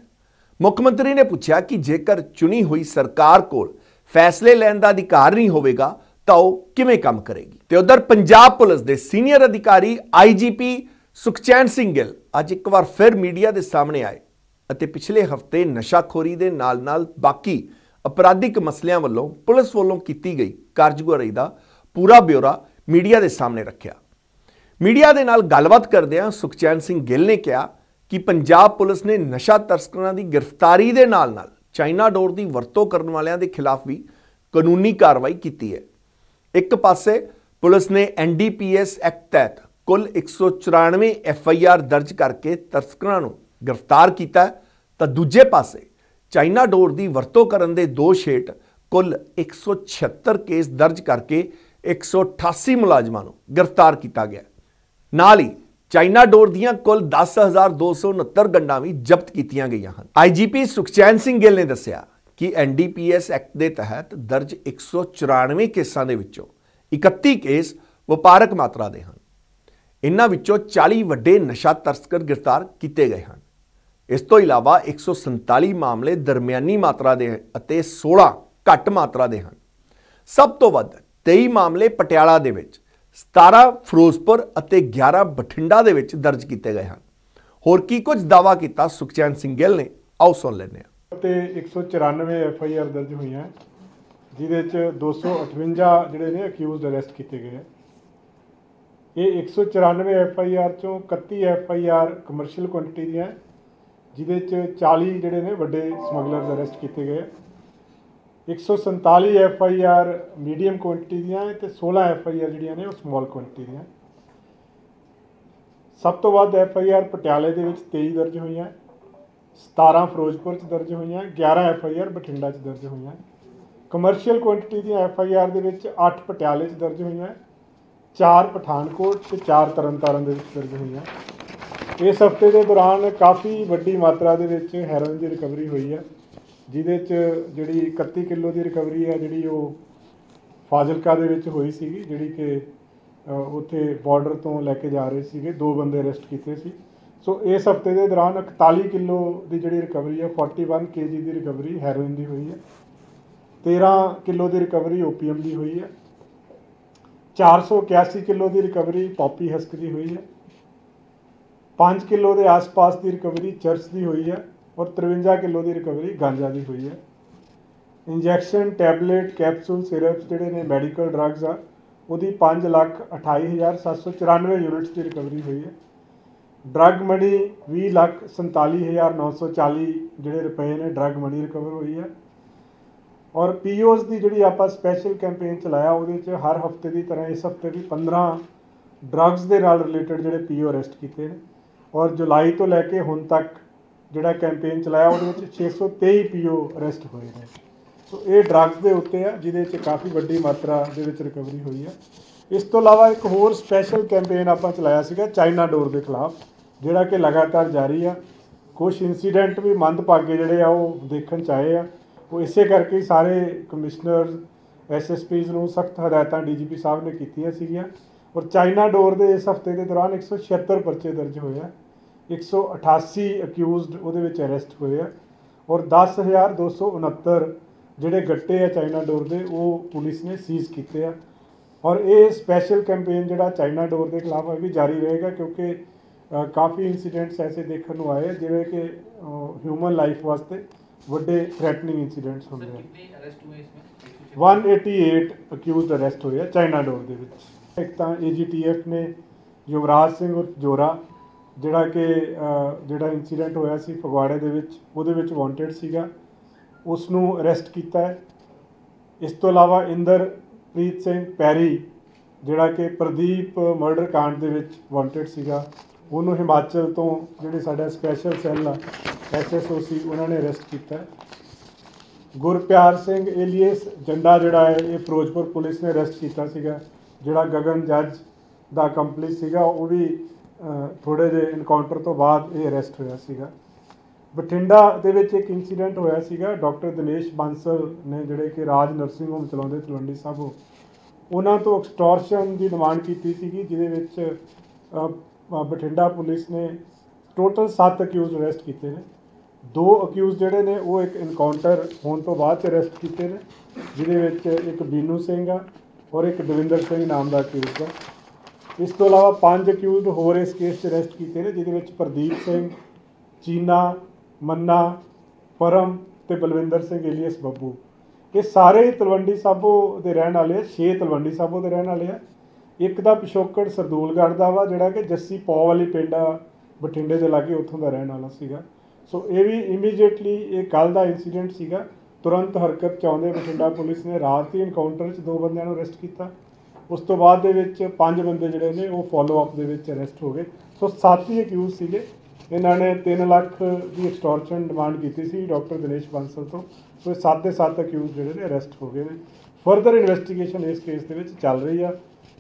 ਮੁੱਖ ਮੰਤਰੀ ਨੇ ਪੁੱਛਿਆ ਕਿ ਜੇਕਰ ਚੁਣੀ ਹੋਈ ਸਰਕਾਰ ਕੋਲ ਫੈਸਲੇ ਲੈਣ ਦਾ ਅਧਿਕਾਰ ਨਹੀਂ ਹੋਵੇਗਾ ਤਾਂ ਉਹ ਕਿਵੇਂ ਕੰਮ ਕਰੇਗੀ? ਤੇ ਉਧਰ ਪੰਜਾਬ ਪੁਲਿਸ ਦੇ ਸੀਨੀਅਰ ਅਧਿਕਾਰੀ ਆਈਜੀਪੀ ਸੁਖਚੈਨ ਸਿੰਘ ਗਿੱਲ ਅੱਜ ਇੱਕ ਵਾਰ ਫਿਰ ਮੀਡੀਆ ਦੇ ਸਾਹਮਣੇ ਆਏ ਅਤੇ ਪਿਛਲੇ ਹਫ਼ਤੇ ਨਸ਼ਾਖੋਰੀ ਦੇ ਨਾਲ-ਨਾਲ ਬਾਕੀ ਅਪਰਾਧਿਕ ਮਸਲਿਆਂ ਵੱਲੋਂ ਪੁਲਿਸ ਵੱਲੋਂ ਕੀਤੀ ਗਈ ਕਾਰਜਗੁਜ਼ਾਰੀ ਦਾ ਪੂਰਾ ਬਿਊਰਾ ਮੀਡੀਆ ਦੇ ਸਾਹਮਣੇ ਰੱਖਿਆ। ਮੀਡੀਆ ਦੇ ਨਾਲ ਗੱਲਬਾਤ ਕਰਦਿਆਂ ਸੁਖਚੈਨ ਸਿੰਘ ਗਿੱਲ ਨੇ ਕਿਹਾ ਕਿ ਪੰਜਾਬ ਪੁਲਿਸ ਨੇ ਨਸ਼ਾ ਤਸਕਰਾਂ ਦੀ ਗ੍ਰਿਫਤਾਰੀ ਦੇ ਨਾਲ-ਨਾਲ ਚਾਈਨਾ ਡੋਰ ਦੀ ਵਰਤੋਂ ਕਰਨ ਵਾਲਿਆਂ ਦੇ ਖਿਲਾਫ ਵੀ ਕਾਨੂੰਨੀ ਕਾਰਵਾਈ ਕੀਤੀ ਹੈ। ਇੱਕ ਪਾਸੇ ਪੁਲਿਸ ਨੇ ਐਨਡੀਪੀਐਸ ਐਕਟ ਤਹਿਤ ਕੁੱਲ 194 ਐਫਆਈਆਰ ਦਰਜ ਕਰਕੇ ਤਸਕਰਾਂ ਨੂੰ ਗ੍ਰਿਫਤਾਰ ਕੀਤਾ ਤਾਂ ਦੂਜੇ ਪਾਸੇ ਚਾਈਨਾ ਡੋਰ ਦੀ ਵਰਤੋਂ ਕਰਨ ਦੇ ਦੋਸ਼ ਹੇਠ ਕੁੱਲ 176 ਕੇਸ ਦਰਜ ਕਰਕੇ 188 ਮੁਲਾਜ਼ਮਾਂ ਨੂੰ ਗ੍ਰਿਫਤਾਰ ਕੀਤਾ ਗਿਆ ਨਾਲ ਹੀ ਚਾਈਨਾ ਡੋਰ ਦੀਆਂ ਕੁੱਲ 10269 ਗੰਡਾਂ ਵੀ ਜ਼ਬਤ ਕੀਤੀਆਂ ਗਈਆਂ ਹਨ। ਆਈਜੀਪੀ ਸੁਖਚੈਨ ਸਿੰਘ ਗਿੱਲ ਨੇ ਦੱਸਿਆ। ਕਿ ਐਨਡੀਪੀਐਸ ਐਕਟ ਦੇ ਤਹਿਤ ਦਰਜ 194 ਕੇਸਾਂ ਦੇ ਵਿੱਚੋਂ 31 ਕੇਸ ਵਪਾਰਕ ਮਾਤਰਾ ਦੇ ਹਨ। ਇਨ੍ਹਾਂ ਵਿੱਚੋਂ 40 ਵੱਡੇ ਨਸ਼ਾ ਤਸਕਰ ਗ੍ਰਿਫਤਾਰ ਕੀਤੇ ਗਏ ਹਨ। ਇਸ ਤੋਂ ਇਲਾਵਾ 147 ਮਾਮਲੇ ਦਰਮਿਆਨੀ ਮਾਤਰਾ ਦੇ ਅਤੇ 16 ਘੱਟ ਮਾਤਰਾ ਦੇ ਹਨ। ਸਭ ਤੋਂ ਵੱਧ 23 ਮਾਮਲੇ ਪਟਿਆਲਾ ਦੇ ਵਿੱਚ 17 ਫਿਰੋਜ਼ਪੁਰ ਅਤੇ 11 ਬਠਿੰਡਾ ਦੇ ਵਿੱਚ ਦਰਜ ਕੀਤੇ ਗਏ ਹਨ। ਹੋਰ ਕੀ ਕੁਝ ਦਾਵਾ ਕੀਤਾ ਸੁਖਚੈਨ ਸਿੰਘ ਗਿੱਲ ਨੇ? ਆਓ ਸੁਣ ਲੈਂਦੇ ਹਾਂ। ਤੇ 194 ਐਫ ਆਈ ਆਰ ਦਰਜ ਹੋਈਆਂ ਜਿਹਦੇ ਚ 258 ਜਿਹੜੇ ਨੇ ਅਕਿਊਜ਼ਡ ਅਰੈਸਟ ਕੀਤੇ ਗਏ ਆ। ਇਹ 194 ਐਫ ਆਈ ਆਰ ਚੋਂ 31 F I R commercial quantity ਦੀਆਂ ਹੈ, ਜਿਹਦੇ ਚ 40 ਜਿਹੜੇ ਨੇ ਵੱਡੇ ਸਮਗਲਰਸ ਅਰੈਸਟ ਕੀਤੇ ਗਏ ਆ। 147 F I R medium quantity ਦੀਆਂ ਹੈ ਤੇ 16 ਐਫ ਆਈ ਆਰ ਜਿਹੜੀਆਂ ਨੇ ਉਹ ਸਮਾਲ ਕੁਆਂਟੀਟੀ ਦੀਆਂ। ਸਭ ਤੋਂ ਵੱਧ ਐਫ ਆਈ ਆਰ ਪਟਿਆਲੇ ਦੇ ਵਿੱਚ 23 ਦਰਜ ਹੋਈਆਂ। 17 ਫਿਰੋਜ਼ਪੁਰ ਚ ਦਰਜ ਹੋਈਆਂ 11 ਐਫ ਆਈ ਆਰ ਬਠਿੰਡਾ ਚ ਦਰਜ ਹੋਈਆਂ। ਕਮਰਸ਼ੀਅਲ ਕੁਆਂਟੀਟੀ ਦੀਆਂ ਐਫ ਆਈ ਆਰ ਦੇ ਵਿੱਚ 8 ਪਟਿਆਲੇ ਚ ਦਰਜ ਹੋਈਆਂ 4 ਪਠਾਨਕੋਟ ਤੇ 4 ਤਰਨਤਾਰਨ ਦੇ ਵਿੱਚ ਦਰਜ ਹੋਈਆਂ। ਇਸ ਹਫ਼ਤੇ ਦੇ ਦੌਰਾਨ ਕਾਫੀ ਵੱਡੀ ਮਾਤਰਾ ਦੇ ਵਿੱਚ ਹੈਰੋਇਨ ਦੀ ਰਿਕਵਰੀ ਹੋਈ ਹੈ ਜਿਹਦੇ ਚ ਜਿਹੜੀ 31 ਕਿਲੋ ਦੀ ਰਿਕਵਰੀ ਹੈ ਜਿਹੜੀ ਉਹ ਫਾਜ਼ਿਲਕਾ ਦੇ ਵਿੱਚ ਹੋਈ ਸੀਗੀ, ਜਿਹੜੀ ਕਿ ਉੱਥੇ ਬਾਰਡਰ ਤੋਂ ਲੈ ਕੇ ਜਾ ਰਹੇ ਸੀਗੇ। ਦੋ ਬੰਦੇ ਅਰੈਸਟ ਕੀਤੇ ਸੀ। ਸੋ ਇਸ ਹਫ਼ਤੇ ਦੇ ਦੌਰਾਨ 41 ਕਿਲੋ ਦੀ ਜਿਹੜੀ ਰਿਕਵਰੀ ਹੈ 41 ਕੇਜੀ ਦੀ ਰਿਕਵਰੀ ਹੈਰੋਇਨ ਦੀ ਹੋਈ ਹੈ। 13 ਕਿਲੋ ਦੀ ਰਿਕਵਰੀ ਓਪੀਐਮ ਦੀ ਹੋਈ ਹੈ। 481 ਕਿਲੋ ਦੀ ਰਿਕਵਰੀ ਪੌਪੀ ਹਸਕ ਦੀ ਹੋਈ ਹੈ। 5 ਕਿਲੋ ਦੇ ਆਸ-ਪਾਸ ਦੀ ਰਿਕਵਰੀ ਚਰਚ ਦੀ ਹੋਈ ਹੈ ਔਰ 53 ਕਿਲੋ ਦੀ ਰਿਕਵਰੀ ਗਾਂਜਾ ਦੀ ਹੋਈ ਹੈ। ਇੰਜੈਕਸ਼ਨ, ਟੈਬਲੇਟ ਕੈਪਸੂਲ ਸਿਰਪਸ ਜਿਹੜੇ ਨੇ ਮੈਡੀਕਲ ਡਰੱਗਸ ਆ, ਉਹਦੀ 5 ਲੱਖ 28794 ਯੂਨਿਟਸ ਦੀ ਰਿਕਵਰੀ ਹੋਈ ਹੈ। ਡਰੱਗ ਮਨੀ 20 ਲੱਖ 47940 ਜਿਹੜੇ ਰੁਪਏ ਨੇ ਡਰੱਗ ਮਨੀ ਰਿਕਵਰ ਹੋਈ ਹੈ। ਔਰ ਪੀਓਸ ਦੀ ਜਿਹੜੀ ਆਪਾਂ ਸਪੈਸ਼ਲ ਕੈਂਪੇਨ ਚਲਾਇਆ, ਉਹਦੇ ਚ ਹਰ ਹਫ਼ਤੇ ਦੀ ਤਰ੍ਹਾਂ ਇਸ ਹਫ਼ਤੇ ਵੀ 15 ਡਰੱਗਸ ਦੇ ਨਾਲ ਰਿਲੇਟਡ ਜਿਹੜੇ ਪੀਓ ਅਰੈਸਟ ਕੀਤੇ ਨੇ। ਔਰ ਜੁਲਾਈ ਤੋਂ ਲੈ ਕੇ ਹੁਣ ਤੱਕ ਜਿਹੜਾ ਕੈਂਪੇਨ ਚਲਾਇਆ, ਉਹਦੇ ਵਿੱਚ 623 ਪੀਓ ਅਰੈਸਟ ਹੋਏ ਨੇ। ਸੋ ਇਹ ਡਰੱਗਸ ਦੇ ਉੱਤੇ ਆ, ਜਿਹਦੇ 'ਚ ਕਾਫੀ ਵੱਡੀ ਮਾਤਰਾ ਦੇ ਵਿੱਚ ਰਿਕਵਰੀ ਹੋਈ ਆ ਇਸ ਤੋਂ ਇਲਾਵਾ ਇੱਕ ਹੋਰ ਸਪੈਸ਼ਲ ਕੈਂਪੇਨ ਆਪਾਂ ਚਲਾਇਆ ਸੀਗਾ, ਚਾਈਨਾ ਡੋਰ ਦੇ ਖਿਲਾਫ। ਜਿਹੜਾ ਕਿ ਲਗਾਤਾਰ ਜਾਰੀ ਆ। ਕੁਝ ਇਨਸੀਡੈਂਟ ਵੀ ਮੰਦਭਾਗੇ ਜਿਹੜੇ ਆ, ਉਹ ਦੇਖਣ ਚ ਆਏ ਆ। ਉਹ ਇਸੇ ਕਰਕੇ ਹੀ ਸਾਰੇ ਕਮਿਸ਼ਨਰਸ ਐਸਐਸਪੀਜ਼ ਨੂੰ ਸਖਤ ਹਦਾਇਤਾਂ ਡੀਜੀਪੀ ਸਾਹਿਬ ਨੇ ਕੀਤੀਆਂ ਸੀਗੀਆਂ। ਔਰ ਚਾਈਨਾ ਡੋਰ ਦੇ ਇਸ ਹਫ਼ਤੇ ਦੇ ਦੌਰਾਨ 176 ਪਰਚੇ ਦਰਜ ਹੋਏ ਆ। 188 ਅਕਿਊਜ਼ਡ ਉਹਦੇ ਵਿੱਚ ਅਰੈਸਟ ਹੋਏ ਆ। ਔਰ 10269 ਜਿਹੜੇ ਗੱਟੇ ਆ ਚਾਈਨਾ ਡੋਰ ਦੇ, ਉਹ ਪੁਲਿਸ ਨੇ ਸੀਜ਼ ਕੀਤੇ ਆ। ਔਰ ਇਹ ਸਪੈਸ਼ਲ ਕੈਂਪੇਨ ਜਿਹੜਾ ਚਾਈਨਾ ਡੋਰ ਦੇ ਖਿਲਾਫ ਹੈ ਵੀ ਜਾਰੀ ਰਹੇਗਾ, ਕਿਉਂਕਿ ਕਾਫੀ ਇਨਸੀਡੈਂਟਸ ਐਸੇ ਦੇਖਣ ਨੂੰ ਆਏ ਜਿਵੇਂ ਕਿ ਹਿਊਮਨ ਲਾਈਫ ਵਾਸਤੇ ਵੱਡੇ ਥ੍ਰੈਟਨਿੰਗ ਇਨਸੀਡੈਂਟਸ ਹੁੰਦੇ ਆ। 188 ਅਕਿਊਜ਼ਡ ਅਰੈਸਟ ਹੋਏ ਆ ਚਾਈਨਾ ਡੋਰ ਦੇ ਵਿੱਚ। ਇੱਕ ਤਾਂ ਏਜੀਟੀਐਫ ਨੇ ਯੁਵਰਾਜ ਸਿੰਘ ਉਰਫ ਜੋਰਾ ਜਿਹੜਾ ਕਿ ਜਿਹੜਾ ਇਨਸੀਡੈਂਟ ਹੋਇਆ ਸੀ ਫਗਵਾੜੇ ਦੇ ਵਿੱਚ ਉਹਦੇ ਵਿੱਚ ਵਾਂਟਡ ਸੀਗਾ। ਉਸ ਨੂੰ ਅਰੈਸਟ ਕੀਤਾ ਹੈ। ਇਸ ਤੋਂ ਇਲਾਵਾ ਇੰਦਰਪ੍ਰੀਤ ਸਿੰਘ ਪੈਰੀ ਜਿਹੜਾ ਕਿ ਪ੍ਰਦੀਪ ਮਰਡਰ ਕਾਂਡ ਦੇ ਵਿੱਚ ਵਾਂਟਡ ਸੀਗਾ। ਉਹਨੂੰ ਹਿਮਾਚਲ ਤੋਂ ਜਿਹੜੇ ਸਾਡਾ ਸਪੈਸ਼ਲ ਸੈੱਲ ਆ ਐਸਐਸਓਸੀ ਉਹਨਾਂ ਨੇ ਅਰੈਸਟ ਕੀਤਾ ਗੁਰਪਿਆਰ ਸਿੰਘ ਏਲੀਅਸ ਜੰਡਾ ਜਿਹੜਾ ਹੈ, ਇਹ ਫਿਰੋਜ਼ਪੁਰ ਪੁਲਿਸ ਨੇ ਅਰੈਸਟ ਕੀਤਾ ਸੀਗਾ। ਜਿਹੜਾ ਗਗਨ ਜੱਜ ਦਾ ਕੰਪਲੀਸ ਸੀਗਾ, ਉਹ ਵੀ ਥੋੜੇ ਜਿਹੇ ਇਨਕਾਊਂਟਰ ਤੋਂ ਬਾਅਦ ਇਹ ਅਰੈਸਟ ਹੋਇਆ ਸੀਗਾ। ਬਠਿੰਡਾ ਦੇ ਵਿੱਚ ਇੱਕ ਇਨਸੀਡੈਂਟ ਹੋਇਆ ਸੀਗਾ ਡਾਕਟਰ ਦਿਨੇਸ਼ ਬਾਂਸਲ ਨੇ ਜਿਹੜੇ ਕਿ ਰਾਜ ਨਰਸਿੰਗ ਹੋਮ ਚਲਾਉਂਦੇ, ਤਲਵੰਡੀ ਸਾਹਿਬ ਉਹਨਾਂ ਤੋਂ ਐਕਸਟੋਰਸ਼ਨ ਦੀ ਡਿਮਾਂਡ ਕੀਤੀ ਸੀਗੀ, ਜਿਹਦੇ ਵਿੱਚ ਬਠਿੰਡਾ ਪੁਲਿਸ ਨੇ ਟੋਟਲ 7 ਅਕਿਊਜ਼ਡ ਅਰੈਸਟ ਕੀਤੇ ਨੇ। ਦੋ ਅਕਿਊਜ਼ ਜਿਹੜੇ ਨੇ, ਉਹ ਇੱਕ ਇਨਕਾਊਂਟਰ ਹੋਣ ਤੋਂ ਬਾਅਦ ਚ ਅਰੈਸਟ ਕੀਤੇ ਨੇ, ਜਿਹਦੇ ਵਿੱਚ ਇੱਕ ਬੀਨੂ ਸਿੰਘ ਆ ਔਰ ਇੱਕ ਦਵਿੰਦਰ ਸਿੰਘ ਨਾਮ ਦਾ ਅਕਿਊਜ਼ ਆ। ਇਸ ਤੋਂ ਇਲਾਵਾ ਪੰਜ ਅਕਿਊਜ਼ਡ ਹੋਰ ਇਸ ਕੇਸ 'ਚ ਅਰੈਸਟ ਕੀਤੇ ਨੇ, ਜਿਹਦੇ ਵਿੱਚ ਪ੍ਰਦੀਪ ਸਿੰਘ, ਚੀਨਾ, ਮੰਨਾ, ਪਰਮ ਤੇ ਬਲਵਿੰਦਰ ਸਿੰਘ ਏਲੀਅਸ ਬੱਬੂ। ਇਹ ਸਾਰੇ ਹੀ ਤਲਵੰਡੀ ਸਾਬੋ ਦੇ ਰਹਿਣ ਵਾਲੇ ਆ 6 ਤਲਵੰਡੀ ਸਾਬੋ ਦੇ ਰਹਿਣ ਵਾਲੇ ਆ। ਇੱਕ ਦਾ ਪਿਛੋਕੜ ਸਰਦੂਲਗੜ੍ਹ ਦਾ ਵਾ, ਜਿਹੜਾ ਕਿ ਜੱਸੀ ਪੌ ਵਾਲੀ ਪਿੰਡ ਆ, ਬਠਿੰਡੇ ਦੇ ਲਾਗੇ ਉੱਥੋਂ ਦਾ ਰਹਿਣ ਵਾਲਾ ਸੀਗਾ। ਸੋ ਇਹ ਵੀ ਇਮੀਡੀਏਟਲੀ ਇਹ ਕੱਲ ਦਾ ਇਨਸੀਡੈਂਟ ਸੀਗਾ। ਤੁਰੰਤ ਹਰਕਤ ਚ ਆਉਂਦੇ ਬਠਿੰਡਾ ਪੁਲਿਸ ਨੇ ਰਾਤ ਹੀ ਇਨਕਾਊਂਟਰ 'ਚ ਦੋ ਬੰਦਿਆਂ ਨੂੰ ਅਰੈਸਟ ਕੀਤਾ। ਉਸ ਤੋਂ ਬਾਅਦ ਦੇ ਵਿੱਚ ਪੰਜ ਬੰਦੇ ਜਿਹੜੇ ਨੇ, ਉਹ ਫਾਲੋ ਅਪ ਦੇ ਵਿੱਚ ਅਰੈਸਟ ਹੋ ਗਏ। ਸੋ ਸੱਤ ਹੀ ਅਕਿਊਜ਼ ਸੀਗੇ। ਇਹਨਾਂ ਨੇ 3 ਲੱਖ ਦੀ ਐਕਸਟੋਰਸ਼ਨ ਡਿਮਾਂਡ ਕੀਤੀ ਸੀ ਡਾਕਟਰ ਦਿਨੇਸ਼ ਬਾਂਸਲ ਤੋਂ। ਸੋ ਇਹ ਸੱਤ ਦੇ ਸੱਤ ਅਕਿਊਜ਼ ਜਿਹੜੇ ਨੇ ਅਰੈਸਟ ਹੋ ਗਏ ਨੇ। ਫਰਦਰ ਇਨਵੈਸਟੀਗੇਸ਼ਨ ਇਸ ਕੇਸ ਦੇ ਵਿੱਚ ਚੱਲ ਰਹੀ ਆ।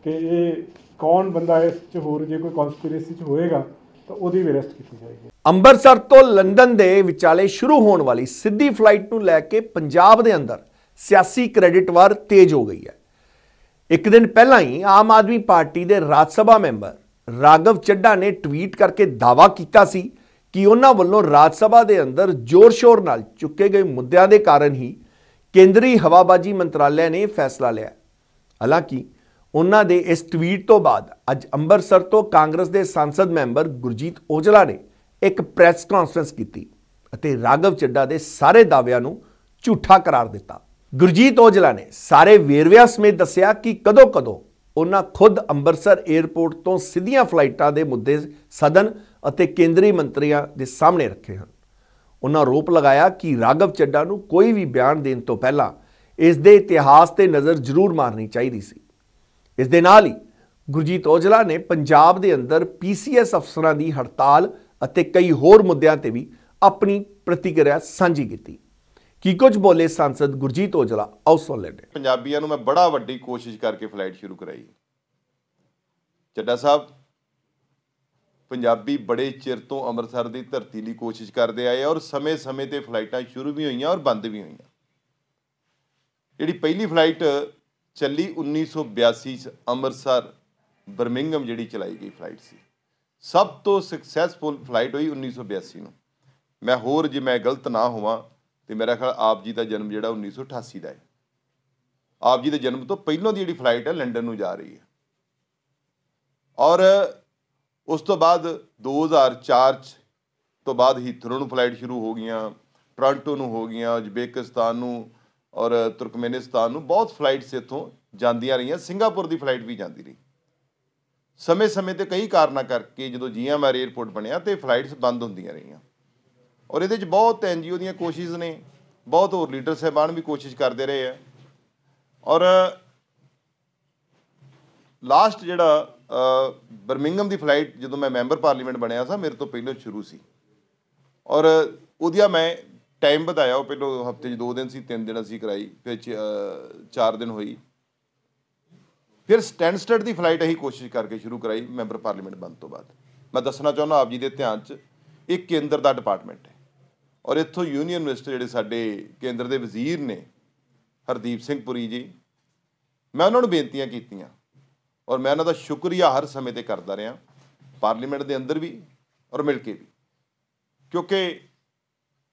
ਕਿ ਇਹ ਕੌਣ ਬੰਦਾ ਇਸ 'ਚ ਹੋਰ ਜੇ ਕੋਈ ਕਨਸਪੀਰੇਸੀ 'ਚ ਹੋਏਗਾ, ਤਾਂ ਉਹਦੀ ਵੀ ਅਰੈਸਟ ਕੀਤੀ ਜਾਏਗੀ। ਅੰਮ੍ਰਿਤਸਰ ਤੋਂ ਲੰਡਨ ਦੇ ਵਿਚਾਲੇ ਸ਼ੁਰੂ ਹੋਣ ਵਾਲੀ ਸਿੱਧੀ ਫਲਾਈਟ ਨੂੰ ਲੈ ਕੇ ਪੰਜਾਬ ਦੇ ਅੰਦਰ ਸਿਆਸੀ ਕ੍ਰੈਡਿਟ ਵਾਰ ਤੇਜ਼ ਹੋ ਗਈ ਹੈ। ਇੱਕ ਦਿਨ ਪਹਿਲਾਂ ਹੀ ਆਮ ਆਦਮੀ ਪਾਰਟੀ ਦੇ ਰਾਜ ਸਭਾ ਮੈਂਬਰ ਰਾਗਵ ਚੱਡਾ ਨੇ ਟਵੀਟ ਕਰਕੇ ਦਾਅਵਾ ਕੀਤਾ ਸੀ ਕਿ ਉਹਨਾਂ ਵੱਲੋਂ ਰਾਜ ਸਭਾ ਦੇ ਅੰਦਰ ਜ਼ੋਰ-ਸ਼ੋਰ ਨਾਲ ਚੁੱਕੇ ਗਏ ਮੁੱਦਿਆਂ ਦੇ ਕਾਰਨ ਹੀ ਕੇਂਦਰੀ ਹਵਾਬਾਜੀ ਮੰਤਰਾਲੇ ਨੇ ਫੈਸਲਾ ਲਿਆ। ਹਾਲਾਂਕਿ ਉਹਨਾਂ ਦੇ ਇਸ ਟਵੀਟ ਤੋਂ ਬਾਅਦ ਅੱਜ ਅੰਮ੍ਰਿਤਸਰ ਤੋਂ ਕਾਂਗਰਸ ਦੇ ਸੰਸਦ ਮੈਂਬਰ ਗੁਰਜੀਤ ਔਜਲਾ ਨੇ ਇੱਕ ਪ੍ਰੈਸ ਕਾਨਫਰੰਸ ਕੀਤੀ ਅਤੇ ਰਾਗਵ ਚੱਡਾ ਦੇ ਸਾਰੇ ਦਾਅਵਿਆਂ ਨੂੰ ਝੂਠਾ ਕਰਾਰ ਦਿੱਤਾ। ਗੁਰਜੀਤ ਔਜਲਾ ਨੇ ਸਾਰੇ ਵੇਰਵਿਆਂ ਸਮੇਤ ਦੱਸਿਆ ਕਿ ਕਦੋਂ-ਕਦੋਂ ਉਹਨਾਂ ਖੁਦ ਅੰਮ੍ਰਿਤਸਰ 에ਅਰਪੋਰਟ ਤੋਂ ਸਿੱਧੀਆਂ ਫਲਾਈਟਾਂ ਦੇ ਮੁੱਦੇ ਸਦਨ ਅਤੇ ਕੇਂਦਰੀ ਮੰਤਰੀਆਂ ਦੇ ਸਾਹਮਣੇ ਰੱਖੇ ਹਨ। ਉਹਨਾਂ ਆਰੋਪ ਲਗਾਇਆ ਕਿ ਰਾਗਵ ਚੱਡਾ ਨੂੰ ਕੋਈ ਵੀ ਬਿਆਨ ਦੇਣ ਤੋਂ ਪਹਿਲਾਂ ਇਸ ਦੇ ਇਤਿਹਾਸ ਤੇ ਨਜ਼ਰ ਜ਼ਰੂਰ ਮਾਰਨੀ ਚਾਹੀਦੀ ਸੀ। ਇਸ ਦੇ ਨਾਲ ਹੀ ਗੁਰਜੀਤ ਔਜਲਾ ਨੇ ਪੰਜਾਬ ਦੇ ਅੰਦਰ ਪੀਸੀਐਸ ਅਫਸਰਾਂ ਦੀ ਹੜਤਾਲ ਅਤੇ ਕਈ ਹੋਰ ਮੁੱਦਿਆਂ ਤੇ ਵੀ ਆਪਣੀ ਪ੍ਰਤੀਕਿਰਿਆ ਸਾਂਝੀ ਕੀਤੀ। ਕੀ ਕੁਝ ਬੋਲੇ ਸੰਸਦ ਗੁਰਜੀਤ ਔਜਲਾ? ਆਓ ਸੁਣ ਲੈਂਦੇ ਪੰਜਾਬੀਆਂ ਨੂੰ ਮੈਂ ਬੜਾ ਵੱਡੀ ਕੋਸ਼ਿਸ਼ ਕਰਕੇ ਫਲਾਈਟ ਸ਼ੁਰੂ ਕਰਾਈ। ਚੱਡਾ ਸਾਹਿਬ, ਪੰਜਾਬੀ ਬੜੇ ਚਿਰ ਤੋਂ ਅੰਮ੍ਰਿਤਸਰ ਦੀ ਧਰਤੀ ਲਈ ਕੋਸ਼ਿਸ਼ ਕਰਦੇ ਆਏ ਔਰ ਸਮੇਂ-ਸਮੇਂ ਤੇ ਫਲਾਈਟਾਂ ਸ਼ੁਰੂ ਵੀ ਹੋਈਆਂ ਔਰ ਬੰਦ ਵੀ ਹੋਈਆਂ। ਜਿਹੜੀ ਪਹਿਲੀ ਫਲਾਈਟ ਚੱਲੀ 1982 ਚ ਅੰਮ੍ਰਿਤਸਰ ਬਰਮਿੰਗਮ ਜਿਹੜੀ ਚਲਾਈ ਗਈ ਫਲਾਈਟ ਸੀ। ਸਭ ਤੋਂ ਸਕਸੈਸਫੁਲ ਫਲਾਈਟ ਹੋਈ 1982 ਨੂੰ। ਮੈਂ ਹੋਰ ਜੇ ਮੈਂ ਗਲਤ ਨਾ ਹੋਵਾਂ, ਤੇ ਮੇਰਾ ਖਿਆਲ ਆਪ ਜੀ ਦਾ ਜਨਮ ਜਿਹੜਾ 1988 ਦਾ ਹੈ। ਆਪ ਜੀ ਦੇ ਜਨਮ ਤੋਂ ਪਹਿਲਾਂ ਦੀ ਜਿਹੜੀ ਫਲਾਈਟ ਹੈ, ਲੰਡਨ ਨੂੰ ਜਾ ਰਹੀ ਹੈ। ਔਰ ਉਸ ਤੋਂ ਬਾਅਦ 2004 ਚ ਤੋਂ ਬਾਅਦ ਹੀਥਰੋ ਨੂੰ ਫਲਾਈਟ ਸ਼ੁਰੂ ਹੋ ਗਈਆਂ ਟੋਰਾਂਟੋ ਨੂੰ ਹੋ ਗਈਆਂ ਉਜ਼ਬੇਕਿਸਤਾਨ ਨੂੰ ਔਰ ਤੁਰਕਮੇਨਿਸਤਾਨ ਨੂੰ ਬਹੁਤ ਫਲਾਈਟਸ ਇੱਥੋਂ ਜਾਂਦੀਆਂ ਰਹੀਆਂ, ਸਿੰਗਾਪੁਰ ਦੀ ਫਲਾਈਟ ਵੀ ਜਾਂਦੀ ਰਹੀ। ਸਮੇਂ-ਸਮੇਂ ਤੇ ਕਈ ਕਾਰਨਾਂ ਕਰਕੇ ਜਦੋਂ ਜੀਐਮਆਰ 에ਅਰਪੋਰਟ ਬਣਿਆ ਤੇ ਫਲਾਈਟਸ ਬੰਦ ਹੁੰਦੀਆਂ ਰਹੀਆਂ। ਔਰ ਇਹਦੇ ਵਿੱਚ ਬਹੁਤ ਐਨਜੀਓ ਦੀਆਂ ਕੋਸ਼ਿਸ਼ਾਂ ਨੇ, ਬਹੁਤ ਹੋਰ ਲੀਡਰ ਸਹਿਬਾਨ ਵੀ ਕੋਸ਼ਿਸ਼ ਕਰਦੇ ਰਹੇ ਆ। ਔਰ ਲਾਸਟ ਜਿਹੜਾ ਬਰਮਿੰਗਮ ਦੀ ਫਲਾਈਟ ਜਦੋਂ ਮੈਂ ਮੈਂਬਰ ਪਾਰਲੀਮੈਂਟ ਬਣਿਆ ਸਾਂ, ਮੇਰੇ ਤੋਂ ਪਹਿਲਾਂ ਸ਼ੁਰੂ ਸੀ। ਔਰ ਉਹਦੀਆਂ ਮੈਂ ਟਾਈਮ ਵਧਾਇਆ, ਉਹ ਪਹਿਲਾਂ ਹਫ਼ਤੇ 'ਚ 2 ਦਿਨ ਸੀ 3 ਦਿਨ ਅਸੀਂ ਕਰਾਈ, ਫਿਰ 4 ਦਿਨ ਹੋਈ। ਫਿਰ ਸਟੈਂਡਸਟਡ ਦੀ ਫਲਾਈਟ ਅਸੀਂ ਕੋਸ਼ਿਸ਼ ਕਰਕੇ ਸ਼ੁਰੂ ਕਰਾਈ ਮੈਂਬਰ ਪਾਰਲੀਮੈਂਟ ਬਣ ਤੋਂ ਬਾਅਦ। ਮੈਂ ਦੱਸਣਾ ਚਾਹੁੰਦਾ ਆਪ ਜੀ ਦੇ ਧਿਆਨ 'ਚ, ਇਹ ਕੇਂਦਰ ਦਾ ਡਿਪਾਰਟਮੈਂਟ ਹੈ। ਔਰ ਇੱਥੋਂ ਯੂਨੀਅਨ ਮਿਨਿਸਟਰ ਜਿਹੜੇ ਸਾਡੇ ਕੇਂਦਰ ਦੇ ਵਜ਼ੀਰ ਨੇ, ਹਰਦੀਪ ਸਿੰਘ ਪੁਰੀ ਜੀ, ਮੈਂ ਉਹਨਾਂ ਨੂੰ ਬੇਨਤੀਆਂ ਕੀਤੀਆਂ। ਔਰ ਮੈਂ ਉਹਨਾਂ ਦਾ ਸ਼ੁਕਰੀਆ ਹਰ ਸਮੇਂ ਤੇ ਕਰਦਾ ਰਿਹਾ ਪਾਰਲੀਮੈਂਟ ਦੇ ਅੰਦਰ ਵੀ ਔਰ ਮਿਲ ਕੇ ਵੀ। ਕਿਉਂਕਿ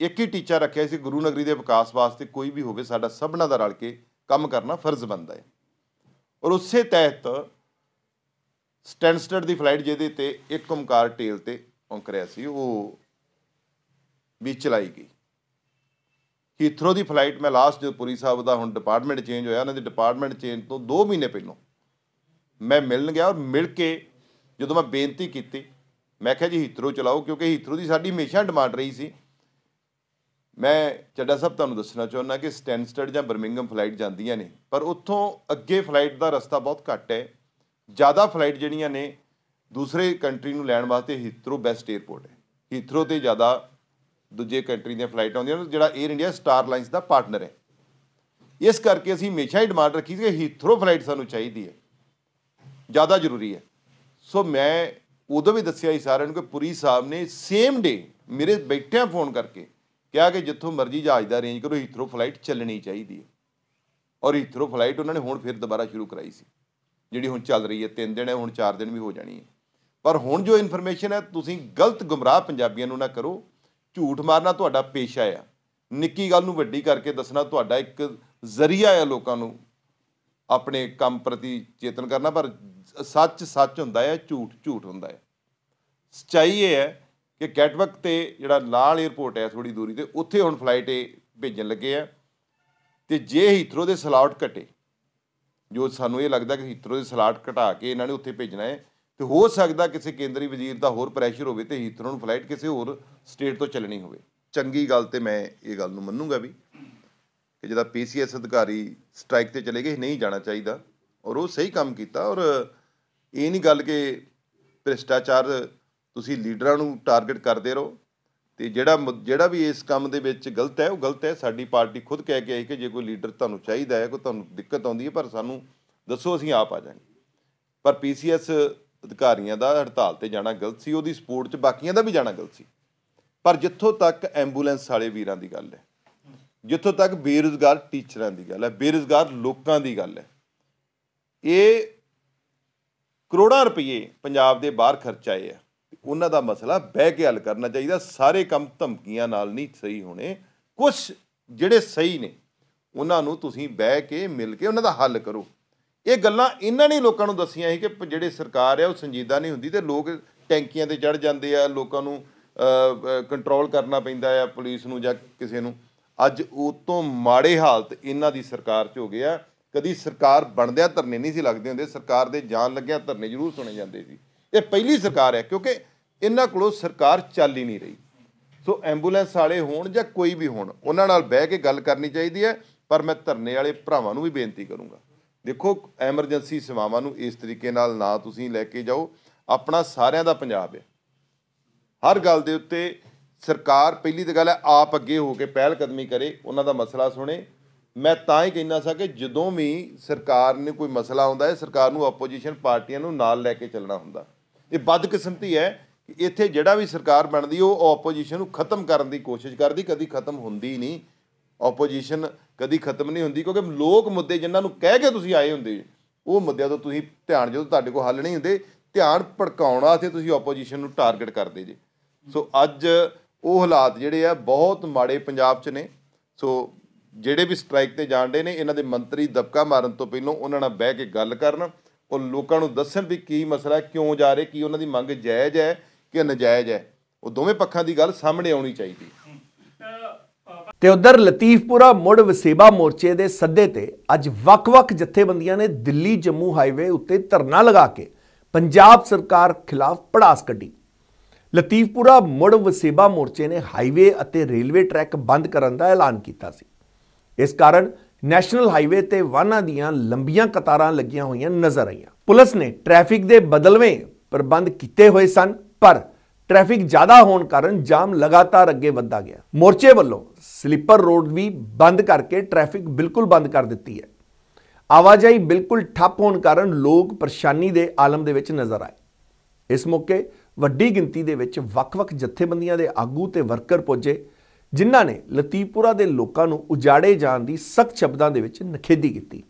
ਇੱਕ ਹੀ ਟੀਚਾ ਰੱਖਿਆ ਸੀ ਗੁਰੂ ਨਗਰੀ ਦੇ ਵਿਕਾਸ ਵਾਸਤੇ ਕੋਈ ਵੀ ਹੋਵੇ, ਸਾਡਾ ਸਭਨਾਂ ਦਾ ਰਲ ਕੇ ਕੰਮ ਕਰਨਾ ਫਰਜ਼ ਬਣਦਾ ਹੈ। ਔਰ ਉਸੇ ਤਹਿਤ ਸਟੈਂਡਸਟਡ ਦੀ ਫਲਾਈਟ ਜਿਹਦੇ ਤੇ ਇੱਕ ਓਮਕਾਰ ਟੇਲ ਤੇ ਔਂਕਰਿਆ ਸੀ, ਉਹ ਵੀ ਚਲਾਈ ਗਈ। ਹੀਥਰੋ ਦੀ ਫਲਾਈਟ ਮੈਂ ਲਾਸਟ ਜੋ ਪੁਰੀ ਸਾਹਿਬ ਦਾ ਹੁਣ ਡਿਪਾਰਟਮੈਂਟ ਚੇਂਜ ਹੋਇਆ, ਉਹਨਾਂ ਦੇ ਡਿਪਾਰਟਮੈਂਟ ਚੇਂਜ ਤੋਂ 2 ਮਹੀਨੇ ਪਹਿਲਾਂ ਮੈਂ ਮਿਲਣ ਗਿਆ ਔਰ ਮਿਲ ਕੇ ਜਦੋਂ ਮੈਂ ਬੇਨਤੀ ਕੀਤੀ, ਮੈਂ ਕਿਹਾ ਜੀ ਹੀਥਰੋ ਚਲਾਓ ਕਿਉਂਕਿ ਹੀਥਰੋ ਦੀ ਸਾਡੀ ਹਮੇਸ਼ਾ ਡਿਮਾਂਡ ਰਹੀ ਸੀ ਮੈਂ ਚੱਡਾ ਸਾਹਿਬ ਤੁਹਾਨੂੰ ਦੱਸਣਾ ਚਾਹੁੰਦਾ ਕਿ ਸਟੈਨਸਟਡ ਜਾਂ ਬਰਮਿੰਗਮ ਫਲਾਈਟ ਜਾਂਦੀਆਂ ਨੇ, ਪਰ ਉੱਥੋਂ ਅੱਗੇ ਫਲਾਈਟ ਦਾ ਰਸਤਾ ਬਹੁਤ ਘੱਟ ਹੈ। ਜ਼ਿਆਦਾ ਫਲਾਈਟ ਜਿਹੜੀਆਂ ਨੇ, ਦੂਸਰੇ ਕੰਟਰੀ ਨੂੰ ਲੈਣ ਵਾਸਤੇ ਹੀਥਰੋ ਬੈਸਟ 에ਅਰਪੋਰਟ ਹੈ। ਹੀਥਰੋ ਤੇ ਜ਼ਿਆਦਾ ਦੂਜੇ ਕੰਟਰੀ ਦੀਆਂ ਫਲਾਈਟ ਆਉਂਦੀਆਂ ਨੇ, ਜਿਹੜਾ 에ਅਰ ਇੰਡੀਆ ਸਟਾਰ ਲਾਈਨਸ ਦਾ ਪਾਰਟਨਰ ਹੈ। ਇਸ ਕਰਕੇ ਅਸੀਂ ਹਮੇਸ਼ਾ ਹੀ ਡਿਮਾਂਡ ਰੱਖੀ ਸੀ ਕਿ ਹੀਥਰੋ ਫਲਾਈਟ ਸਾਨੂੰ ਚਾਹੀਦੀ ਹੈ। ਜ਼ਿਆਦਾ ਜ਼ਰੂਰੀ ਹੈ। ਸੋ ਮੈਂ ਉਦੋਂ ਵੀ ਦੱਸਿਆ ਸੀ ਸਾਰਿਆਂ ਨੂੰ ਕਿ ਪੁਰੀ ਸਾਹਿਬ ਨੇ ਸੇਮ ਡੇ ਮੇਰੇ ਬੈਠਿਆਂ ਫੋਨ ਕਰਕੇ ਕਿਹਾ ਕਿ ਜਿੱਥੋਂ ਮਰਜ਼ੀ ਜਹਾਜ਼ ਦਾ ਅਰੇਂਜ ਕਰੋ ਹੀਥਰੋ ਫਲਾਈਟ ਚੱਲਣੀ ਚਾਹੀਦੀ ਹੈ। ਔਰ ਹੀਥਰੋ ਫਲਾਈਟ ਉਹਨਾਂ ਨੇ ਹੁਣ ਫਿਰ ਦੁਬਾਰਾ ਸ਼ੁਰੂ ਕਰਾਈ ਸੀ, ਜਿਹੜੀ ਹੁਣ ਚੱਲ ਰਹੀ ਹੈ 3 ਦਿਨ ਹੈ, ਹੁਣ 4 ਦਿਨ ਵੀ ਹੋ ਜਾਣੀ ਹੈ। ਪਰ ਹੁਣ ਜੋ ਇਨਫੋਰਮੇਸ਼ਨ ਹੈ, ਤੁਸੀਂ ਗਲਤ ਗੁੰਮਰਾਹ ਪੰਜਾਬੀਆਂ ਨੂੰ ਨਾ ਕਰੋ, ਝੂਠ ਮਾਰਨਾ ਤੁਹਾਡਾ ਪੇਸ਼ਾ ਆ। ਨਿੱਕੀ ਗੱਲ ਨੂੰ ਵੱਡੀ ਕਰਕੇ ਦੱਸਣਾ ਤੁਹਾਡਾ ਇੱਕ ਜ਼ਰੀਆ ਹੈ ਲੋਕਾਂ ਨੂੰ ਆਪਣੇ ਕੰਮ ਪ੍ਰਤੀ ਚੇਤਨ ਕਰਨਾ, ਪਰ ਸੱਚ ਸੱਚ ਹੁੰਦਾ ਹੈ ਝੂਠ ਝੂਠ ਹੁੰਦਾ ਹੈ। ਸਚਾਈ ਇਹ ਹੈ ਕਿ ਕੈਟਵਕ ਤੇ ਜਿਹੜਾ ਲਾਲ 에ਅਰਪੋਰਟ ਹੈ ਥੋੜੀ ਦੂਰੀ ਤੇ, ਉੱਥੇ ਹੁਣ ਫਲਾਈਟ ਇਹ ਭੇਜਣ ਲੱਗੇ ਆ। ਤੇ ਜੇ ਹੀਥਰੋ ਦੇ ਸਲਾਟ ਘਟੇ, ਜੋ ਸਾਨੂੰ ਇਹ ਲੱਗਦਾ ਕਿ ਹੀਥਰੋ ਦੇ ਸਲਾਟ ਘਟਾ ਕੇ ਇਹਨਾਂ ਨੇ ਉੱਥੇ ਭੇਜਣਾ ਹੈ, ਤੇ ਹੋ ਸਕਦਾ ਕਿਸੇ ਕੇਂਦਰੀ ਵਜ਼ੀਰ ਦਾ ਹੋਰ ਪ੍ਰੈਸ਼ਰ ਹੋਵੇ ਤੇ ਹੀਥਰੋ ਨੂੰ ਫਲਾਈਟ ਕਿਸੇ ਹੋਰ ਸਟੇਟ ਤੋਂ ਚੱਲਣੀ ਹੋਵੇ। ਚੰਗੀ ਗੱਲ ਤੇ ਮੈਂ ਇਹ ਗੱਲ ਨੂੰ ਮੰਨੂਗਾ ਵੀ, ਕਿ ਜਿਹੜਾ ਪੀਸੀਐਸ ਅਧਿਕਾਰੀ ਸਟ੍ਰਾਈਕ ਤੇ ਚਲੇ ਗਏ, ਨਹੀਂ ਜਾਣਾ ਚਾਹੀਦਾ। ਔਰ ਉਹ ਸਹੀ ਕੰਮ ਕੀਤਾ ਔਰ ਇਹ ਨਹੀਂ ਗੱਲ ਕਿ ਭ੍ਰਿਸ਼ਟਾਚਾਰ ਤੁਸੀਂ ਲੀਡਰਾਂ ਨੂੰ ਟਾਰਗੇਟ ਕਰਦੇ ਰਹੋ ਤੇ ਜਿਹੜਾ ਮੁ- ਜਿਹੜਾ ਵੀ ਇਸ ਕੰਮ ਦੇ ਵਿੱਚ ਗਲਤ ਹੈ, ਉਹ ਗਲਤ ਹੈ। ਸਾਡੀ ਪਾਰਟੀ ਖੁਦ ਕਹਿ ਕੇ ਆਈ ਕਿ ਜੇ ਕੋਈ ਲੀਡਰ ਤੁਹਾਨੂੰ ਚਾਹੀਦਾ ਹੈ, ਕੋਈ ਤੁਹਾਨੂੰ ਦਿੱਕਤ ਆਉਂਦੀ ਹੈ, ਪਰ ਸਾਨੂੰ ਦੱਸੋ, ਅਸੀਂ ਆਪ ਆ ਜਾਵਾਂਗੇ। ਪਰ ਪੀਸੀਐਸ ਅਧਿਕਾਰੀਆਂ ਦਾ ਹੜਤਾਲ ਤੇ ਜਾਣਾ ਗਲਤ ਸੀ, ਉਹਦੀ ਸਪੋਰਟ 'ਚ ਬਾਕੀਆਂ ਦਾ ਵੀ ਜਾਣਾ ਗਲਤ ਸੀ। ਪਰ ਜਿੱਥੋਂ ਤੱਕ ਐਂਬੂਲੈਂਸ ਵਾਲੇ ਵੀਰਾਂ ਦੀ ਗੱਲ ਹੈ, ਜਿੱਥੋਂ ਤੱਕ ਬੇਰੁਜ਼ਗਾਰ ਟੀਚਰਾਂ ਦੀ ਗੱਲ ਹੈ, ਬੇਰੁਜ਼ਗਾਰ ਲੋਕਾਂ ਦੀ ਗੱਲ ਹੈ, ਇਹ ਕਰੋੜਾਂ ਰੁਪਏ ਪੰਜਾਬ ਦੇ ਬਾਹਰ ਖਰਚ ਆਏ ਆ। ਉਹਨਾਂ ਦਾ ਮਸਲਾ ਬਹਿ ਕੇ ਹੱਲ ਕਰਨਾ ਚਾਹੀਦਾ। ਸਾਰੇ ਕੰਮ ਧਮਕੀਆਂ ਨਾਲ ਨਹੀਂ ਸਹੀ ਹੋਣੇ। ਕੁਝ ਜਿਹੜੇ ਸਹੀ ਨੇ, ਉਹਨਾਂ ਨੂੰ ਤੁਸੀਂ ਬਹਿ ਕੇ ਮਿਲ ਕੇ ਉਹਨਾਂ ਦਾ ਹੱਲ ਕਰੋ। ਇਹ ਗੱਲਾਂ ਇਹਨਾਂ ਨੇ ਲੋਕਾਂ ਨੂੰ ਦੱਸੀਆਂ ਸੀ ਕਿ ਪ- ਜਿਹੜੇ ਸਰਕਾਰ ਹੈ ਉਹ ਸੰਜੀਦਾ ਨਹੀਂ ਹੁੰਦੀ ਤੇ ਲੋਕ ਟੈਂਕੀਆਂ ਤੇ ਚੜ ਜਾਂਦੇ ਆ, ਲੋਕਾਂ ਨੂੰ ਕੰਟਰੋਲ ਕਰਨਾ ਪੈਂਦਾ ਆ ਪੁਲਿਸ ਨੂੰ ਜਾਂ ਕਿਸੇ ਨੂੰ। ਅੱਜ ਉਹ ਤੋਂ ਮਾੜੇ ਹਾਲਤ ਇਹਨਾਂ ਦੀ ਸਰਕਾਰ 'ਚ ਹੋ ਗਿਆ ਕਦੀ ਸਰਕਾਰ ਬਣਦਿਆਂ ਧਰਨੇ ਨਹੀਂ ਸੀ ਲੱਗਦੇ ਹੁੰਦੇ। ਸਰਕਾਰ ਦੇ ਜਾਣ ਲੱਗਿਆਂ ਧਰਨੇ ਜ਼ਰੂਰ ਸੁਣੇ ਜਾਂਦੇ ਸੀ। ਇਹ ਪਹਿਲੀ ਸਰਕਾਰ ਹੈ, ਕਿਉਂਕਿ ਇਹਨਾਂ ਕੋਲੋਂ ਸਰਕਾਰ ਚੱਲ ਹੀ ਨਹੀਂ ਰਹੀ। ਸੋ ਐਂਬੂਲੈਂਸ ਵਾਲੇ ਹੋਣ ਜਾਂ ਕੋਈ ਵੀ ਹੋਣ, ਉਹਨਾਂ ਨਾਲ ਬਹਿ ਕੇ ਗੱਲ ਕਰਨੀ ਚਾਹੀਦੀ ਹੈ, ਪਰ ਮੈਂ ਧਰਨੇ ਵਾਲੇ ਭਰਾਵਾਂ ਨੂੰ ਵੀ ਬੇਨਤੀ ਕਰੂੰਗਾ। ਦੇਖੋ, ਐਮਰਜੈਂਸੀ ਸੇਵਾਵਾਂ ਨੂੰ ਇਸ ਤਰੀਕੇ ਨਾਲ ਨਾ ਤੁਸੀਂ ਲੈ ਕੇ ਜਾਓ, ਆਪਣਾ ਸਾਰਿਆਂ ਦਾ ਪੰਜਾਬ ਹੈ। ਹਰ ਗੱਲ ਦੇ ਉੱਤੇ ਸਰਕਾਰ, ਪਹਿਲੀ ਤਾਂ ਗੱਲ ਹੈ, ਆਪ ਅੱਗੇ ਹੋ ਕੇ ਪਹਿਲ ਕਦਮੀ ਕਰੇ, ਉਹਨਾਂ ਦਾ ਮਸਲਾ ਸੁਣੇ। ਮੈਂ ਤਾਂ ਹੀ ਕਹਿੰਦਾ ਸਾਂ ਕਿ ਜਦੋਂ ਵੀ ਸਰਕਾਰ ਨੇ ਕੋਈ ਮਸਲਾ ਆਉਂਦਾ ਹੈ, ਸਰਕਾਰ ਨੂੰ ਆਪੋਜੀਸ਼ਨ ਪਾਰਟੀਆਂ ਨੂੰ ਨਾਲ ਲੈ ਕੇ ਚੱਲਣਾ ਹੁੰਦਾ। ਇਹ ਬਦਕਿਸਮਤੀ ਹੈ ਕਿ ਇੱਥੇ ਜਿਹੜਾ ਵੀ ਸਰਕਾਰ ਬਣਦੀ ਉਹ ਆਪੋਜੀਸ਼ਨ ਨੂੰ ਖਤਮ ਕਰਨ ਦੀ ਕੋਸ਼ਿਸ਼ ਕਰਦੀ ਕਦੀ ਖਤਮ ਹੁੰਦੀ ਨਹੀਂ। ਆਪੋਜੀਸ਼ਨ ਕਦੀ ਖਤਮ ਨਹੀਂ ਹੁੰਦੀ ਕਿਉਂਕਿ ਲੋਕ ਮੁੱਦੇ ਜਿਨ੍ਹਾਂ ਨੂੰ ਕਹਿ ਕੇ ਤੁਸੀਂ ਆਏ ਹੁੰਦੇ ਜੀ, ਉਹ ਮੁੱਦਿਆਂ ਤੋਂ ਤੁਸੀਂ ਧਿਆਨ ਜਦੋਂ ਤੁਹਾਡੇ ਕੋਲ ਹੱਲ ਨਹੀਂ ਹੁੰਦੇ ਧਿਆਨ ਭੜਕਾਉਣਾ ਵਾਸਤੇ ਤੁਸੀਂ ਆਪੋਜੀਸ਼ਨ ਨੂੰ ਟਾਰਗੇਟ ਕਰਦੇ ਜੇ। ਸੋ ਅੱਜ ਉਹ ਹਾਲਾਤ ਜਿਹੜੇ ਆ ਬਹੁਤ ਮਾੜੇ ਪੰਜਾਬ 'ਚ ਨੇ। ਸੋ ਜਿਹੜੇ ਵੀ ਸਟ੍ਰਾਈਕ ਤੇ ਜਾਣਦੇ ਨੇ ਇਹਨਾਂ ਦੇ ਮੰਤਰੀ ਦਬਕਾ ਮਾਰਨ ਤੋਂ ਪਹਿਲਾਂ ਉਹਨਾਂ ਨਾਲ ਬਹਿ ਕੇ ਗੱਲ ਕਰਨ। ਉਹ ਲੋਕਾਂ ਨੂੰ ਦੱਸਣ ਵੀ ਕੀ ਮਸਲਾ ਕਿਉਂ ਜਾ ਰਹੇ, ਕੀ ਉਹਨਾਂ ਦੀ ਮੰਗ ਜਾਇਜ਼ ਹੈ ਕਿ ਨਜਾਇਜ਼ ਹੈ। ਉਹ ਦੋਵੇਂ ਪੱਖਾਂ ਦੀ ਗੱਲ ਸਾਹਮਣੇ ਆਉਣੀ ਚਾਹੀਦੀ ਤੇ ਉਧਰ ਲਤੀਫਪੁਰਾ ਮੁੜ ਵਸੇਬਾ ਮੋਰਚੇ ਦੇ ਸੱਦੇ ਤੇ ਅੱਜ ਵੱਖ-ਵੱਖ ਜਥੇਬੰਦੀਆਂ ਨੇ ਦਿੱਲੀ ਜੰਮੂ ਹਾਈਵੇ ਉੱਤੇ ਧਰਨਾ ਲਗਾ ਕੇ ਪੰਜਾਬ ਸਰਕਾਰ ਖਿਲਾਫ ਪੜਾਸ ਕੱਢੀ। ਲਤੀਫਪੁਰਾ ਮੁੜ ਵਸੇਬਾ ਮੋਰਚੇ ਨੇ ਹਾਈਵੇ ਅਤੇ ਰੇਲਵੇ ਟਰੈਕ ਬੰਦ ਕਰਨ ਦਾ ਐਲਾਨ ਕੀਤਾ ਸੀ। ਇਸ ਕਾਰਨ ਨੈਸ਼ਨਲ ਹਾਈਵੇ ਤੇ ਵਾਹਨਾਂ ਦੀਆਂ ਲੰਬੀਆਂ ਕਤਾਰਾਂ ਲੱਗੀਆਂ ਹੋਈਆਂ ਨਜ਼ਰ ਆਈਆਂ। ਪੁਲਿਸ ਨੇ ਟ੍ਰੈਫਿਕ ਦੇ ਬਦਲਵੇਂ ਪ੍ਰਬੰਧ ਕੀਤੇ ਹੋਏ ਸਨ, ਪਰ ਟ੍ਰੈਫਿਕ ਜ਼ਿਆਦਾ ਹੋਣ ਕਾਰਨ ਜਾਮ ਲਗਾਤਾਰ ਅੱਗੇ ਵੱਧਦਾ ਗਿਆ। ਮੋਰਚੇ ਵੱਲੋਂ ਸਲੀਪਰ ਰੋਡ ਵੀ ਬੰਦ ਕਰਕੇ ਟ੍ਰੈਫਿਕ ਬਿਲਕੁਲ ਬੰਦ ਕਰ ਦਿੱਤੀ ਹੈ। ਆਵਾਜਾਈ ਬਿਲਕੁਲ ਠੱਪ ਹੋਣ ਕਾਰਨ ਲੋਕ ਪਰੇਸ਼ਾਨੀ ਦੇ ਆਲਮ ਦੇ ਵਿੱਚ ਨਜ਼ਰ ਆਏ। ਇਸ ਮੌਕੇ ਵੱਡੀ ਗਿਣਤੀ ਦੇ ਵਿੱਚ ਵੱਖ-ਵੱਖ ਜਥੇਬੰਦੀਆਂ ਦੇ ਆਗੂ ਤੇ ਵਰਕਰ ਪੁੱਜੇ। ਜਿਨ੍ਹਾਂ ਨੇ ਲਤੀਪੁਰਾ ਦੇ ਲੋਕਾਂ ਨੂੰ ਉਜਾੜੇ ਜਾਣ ਦੀ ਸਖਤ ਸ਼ਬਦਾਂ ਦੇ ਵਿੱਚ ਨਖੇਦੀ ਕੀਤੀ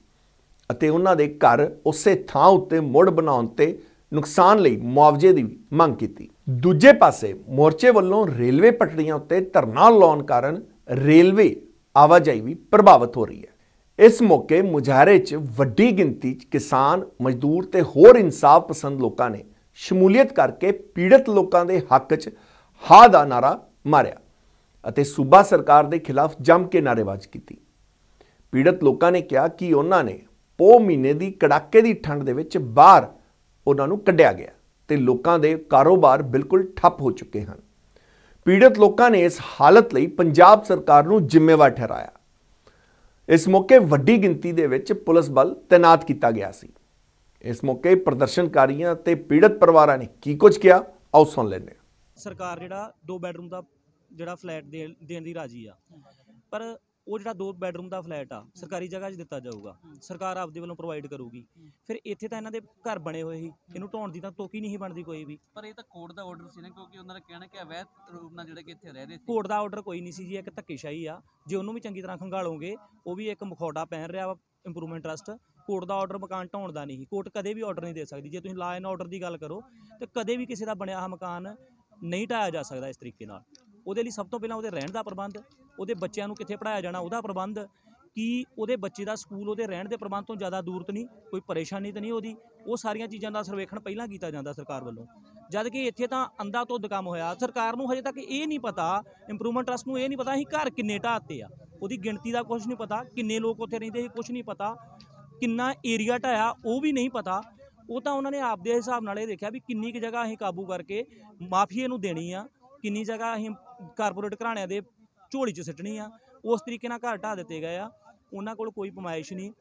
ਅਤੇ ਉਹਨਾਂ ਦੇ ਘਰ ਉਸੇ ਥਾਂ ਉੱਤੇ ਮੁੜ ਬਣਾਉਣ ਤੇ ਨੁਕਸਾਨ ਲਈ ਮੁਆਵਜ਼ੇ ਦੀ ਵੀ ਮੰਗ ਕੀਤੀ। ਦੂਜੇ ਪਾਸੇ ਮੋਰਚੇ ਵੱਲੋਂ ਰੇਲਵੇ ਪਟੜੀਆਂ ਉੱਤੇ ਧਰਨਾ ਲਾਉਣ ਕਾਰਨ ਰੇਲਵੇ ਆਵਾਜਾਈ ਵੀ ਪ੍ਰਭਾਵਿਤ ਹੋ ਰਹੀ ਹੈ। ਇਸ ਮੌਕੇ ਮੁਜ਼ਾਹਰੇ 'ਚ ਵੱਡੀ ਗਿਣਤੀ 'ਚ ਕਿਸਾਨ, ਮਜ਼ਦੂਰ ਤੇ ਹੋਰ ਇਨਸਾਫ ਪਸੰਦ ਲੋਕਾਂ ਨੇ ਸ਼ਮੂਲੀਅਤ ਕਰਕੇ ਪੀੜਤ ਲੋਕਾਂ ਦੇ ਹੱਕ 'ਚ ਹਾਂ ਦਾ ਨਾਰਾ ਮਾਰਿਆ। ਅਤੇ ਸੂਬਾ ਸਰਕਾਰ ਦੇ ਖਿਲਾਫ ਜੰਮ ਕੇ ਨਾਅਰੇਬਾਜ਼ੀ ਕੀਤੀ। ਪੀੜਤ ਲੋਕਾਂ ਨੇ ਕਿਹਾ ਕਿ ਉਹਨਾਂ ਨੇ ਪੋ ਮਹੀਨੇ ਦੀ ਕੜਾਕੇ ਦੀ ਠੰਡ ਦੇ ਵਿੱਚ ਬਾਹਰ ਉਹਨਾਂ ਨੂੰ ਕੱਢਿਆ ਗਿਆ ਤੇ ਲੋਕਾਂ ਦੇ ਕਾਰੋਬਾਰ ਬਿਲਕੁਲ ਠੱਪ ਹੋ ਚੁੱਕੇ ਹਨ। ਪੀੜਤ ਲੋਕਾਂ ਨੇ ਇਸ ਹਾਲਤ ਲਈ ਪੰਜਾਬ ਸਰਕਾਰ ਨੂੰ ਜ਼ਿੰਮੇਵਾਰ ਠਹਿਰਾਇਆ। ਇਸ ਮੌਕੇ ਵੱਡੀ ਗਿਣਤੀ ਦੇ ਵਿੱਚ ਪੁਲਿਸ ਬਲ ਤਾਇਨਾਤ ਕੀਤਾ ਗਿਆ ਸੀ। ਇਸ ਮੌਕੇ ਪ੍ਰਦਰਸ਼ਨਕਾਰੀਆਂ ਤੇ ਪੀੜਤ ਪਰਿਵਾਰਾਂ ਨੇ ਕੀ ਕੁਝ ਕਿਹਾ? ਆਓ ਸੁਣ ਲੈਂਦੇ ਹਾਂ। ਸਰਕਾਰ ਜਿਹੜਾ ਦੋ ਬੈਡਰੂਮ ਦਾ ਜਿਹੜਾ ਫਲੈਟ ਦੇਣ ਦੀ ਰਾਜੀ ਆ। ਪਰ ਉਹ ਜਿਹੜਾ ਦੋ ਬੈਡਰੂਮ ਦਾ ਫਲੈਟ ਆ ਸਰਕਾਰੀ ਜਗ੍ਹਾ 'ਚ ਦਿੱਤਾ ਜਾਊਗਾ। ਸਰਕਾਰ ਆਪਦੇ ਵੱਲੋਂ ਪ੍ਰੋਵਾਈਡ ਕਰੂਗੀ। ਫਿਰ ਇੱਥੇ ਤਾਂ ਇਹਨਾਂ ਦੇ ਘਰ ਬਣੇ ਹੋਏ ਸੀ ਇਹਨੂੰ ਢਾਉਣ ਦੀ ਤਾਂ ਤੋਕੀ ਨਹੀਂ ਬਣਦੀ ਕੋਈ ਵੀ। ਪਰ ਇਹ ਤਾਂ ਕੋਰਟ ਦਾ ਆਰਡਰ ਸੀ ਨਾ ਕਿਉਂਕਿ ਉਹਨਾਂ ਦਾ ਕਹਿਣਾ ਕਿ ਅਵੈਧ ਰੂਪ ਨਾਲ ਜਿਹੜੇ ਕਿ ਇੱਥੇ ਰਹਿ ਰਹੇ ਸੀ। ਕੋਰਟ ਦਾ ਆਰਡਰ ਕੋਈ ਨਹੀਂ ਸੀ ਜੀ ਇੱਕ ਧੱਕੇਸ਼ਾਹੀ ਆ। ਜੇ ਉਹਨੂੰ ਵੀ ਚੰਗੀ ਤਰ੍ਹਾਂ ਖੰਗਾਲੋਗੇ ਉਹ ਵੀ ਇੱਕ ਮਖੌੜਾ ਪਹਿਨ ਰਿਹਾ ਵਾ ਇੰਪਰੂਵਮੈਂਟ ਟਰਸਟ ਕੋਰਟ ਦਾ ਆਰਡਰ ਮਕਾਨ ਢਾਉਣ ਦਾ ਨਹੀਂ ਕੋਰਟ ਕਦੇ ਵੀ ਆਰਡਰ ਨਹੀਂ ਦੇ ਸਕਦੀ। ਜੇ ਤੁਸੀਂ ਲਾ ਐਂਡ ਆਰਡਰ ਦੀ ਗੱਲ ਕਰੋ ਤੇ ਕਦੇ ਵੀ ਕਿਸੇ ਦਾ ਬਣਿਆ ਹੋਇਆ ਮਕਾਨ ਨਹੀਂ ਢਾਇਆ ਜਾ ਸਕਦਾ ਇਸ ਤਰੀਕੇ ਨਾਲ। ਉਹਦੇ ਲਈ ਸਭ ਤੋਂ ਪਹਿਲਾਂ ਉਹਦੇ ਰਹਿਣ ਦਾ ਪ੍ਰਬੰਧ, ਉਹਦੇ ਬੱਚਿਆਂ ਨੂੰ ਕਿੱਥੇ ਪੜਾਇਆ ਜਾਣਾ ਉਹਦਾ ਪ੍ਰਬੰਧ, ਕਿ ਉਹਦੇ ਬੱਚੇ ਦਾ ਸਕੂਲ ਉਹਦੇ ਰਹਿਣ ਦੇ ਪ੍ਰਬੰਧ ਤੋਂ ਜ਼ਿਆਦਾ ਦੂਰ ਤਾਂ ਨਹੀਂ, ਕੋਈ ਪਰੇਸ਼ਾਨੀ ਤਾਂ ਨਹੀਂ ਉਹਦੀ? ਉਹ ਸਾਰੀਆਂ ਚੀਜ਼ਾਂ ਦਾ ਸਰਵੇਖਣ ਪਹਿਲਾਂ ਕੀਤਾ ਜਾਂਦਾ ਸਰਕਾਰ ਵੱਲੋਂ। ਜਦ ਕਿ ਇੱਥੇ ਤਾਂ ਅੰਧਾ ਤੋਂ ਕੰਮ ਹੋਇਆ। ਸਰਕਾਰ ਨੂੰ ਹਜੇ ਤੱਕ ਇਹ ਨਹੀਂ ਪਤਾ ਇੰਪਰੂਵਮੈਂਟ ਟਰਸਟ ਨੂੰ ਇਹ ਨਹੀਂ ਪਤਾ ਅਸੀਂ ਘਰ ਕਿੰਨੇ ਢਾਤੇ ਆ। ਉਹਦੀ ਗਿਣਤੀ ਦਾ ਕੁਝ ਨਹੀਂ ਪਤਾ, ਕਿੰਨੇ ਲੋਕ ਉੱਥੇ ਰਹਿੰਦੇ ਸੀ ਕੁਝ ਨਹੀਂ ਪਤਾ, ਕਿੰਨਾ ਏਰੀਆ ਢਾਇਆ ਉਹ ਵੀ ਨਹੀਂ ਪਤਾ। ਉਹ ਤਾਂ ਉਹਨਾਂ ਨੇ ਆਪਦੇ ਹਿਸਾਬ ਨਾਲ ਇਹ ਦੇਖਿਆ ਵੀ ਕਿੰਨੀ ਕੁ ਜਗ੍ਹਾ ਅਸੀਂ ਕਾਬੂ ਕਰਕੇ ਮਾਫੀਏ ਨੂੰ ਦੇਣੀ ਆ, ਕਿੰਨੀ ਜਗ੍ਹਾ ਅਸੀਂ ਕਾਰਪੋਰੇਟ ਘਰਾਣਿਆਂ ਦੇ ਝੋਲੀ 'ਚ ਸਿੱਟਣੀ ਆ, ਉਸ ਤਰੀਕੇ ਨਾਲ ਘਰ ਢਾਹ ਦਿੱਤੇ ਗਏ ਆ, ਉਹਨਾਂ ਕੋਲ ਕੋਈ ਪਮਾਇਸ਼ ਨਹੀਂ।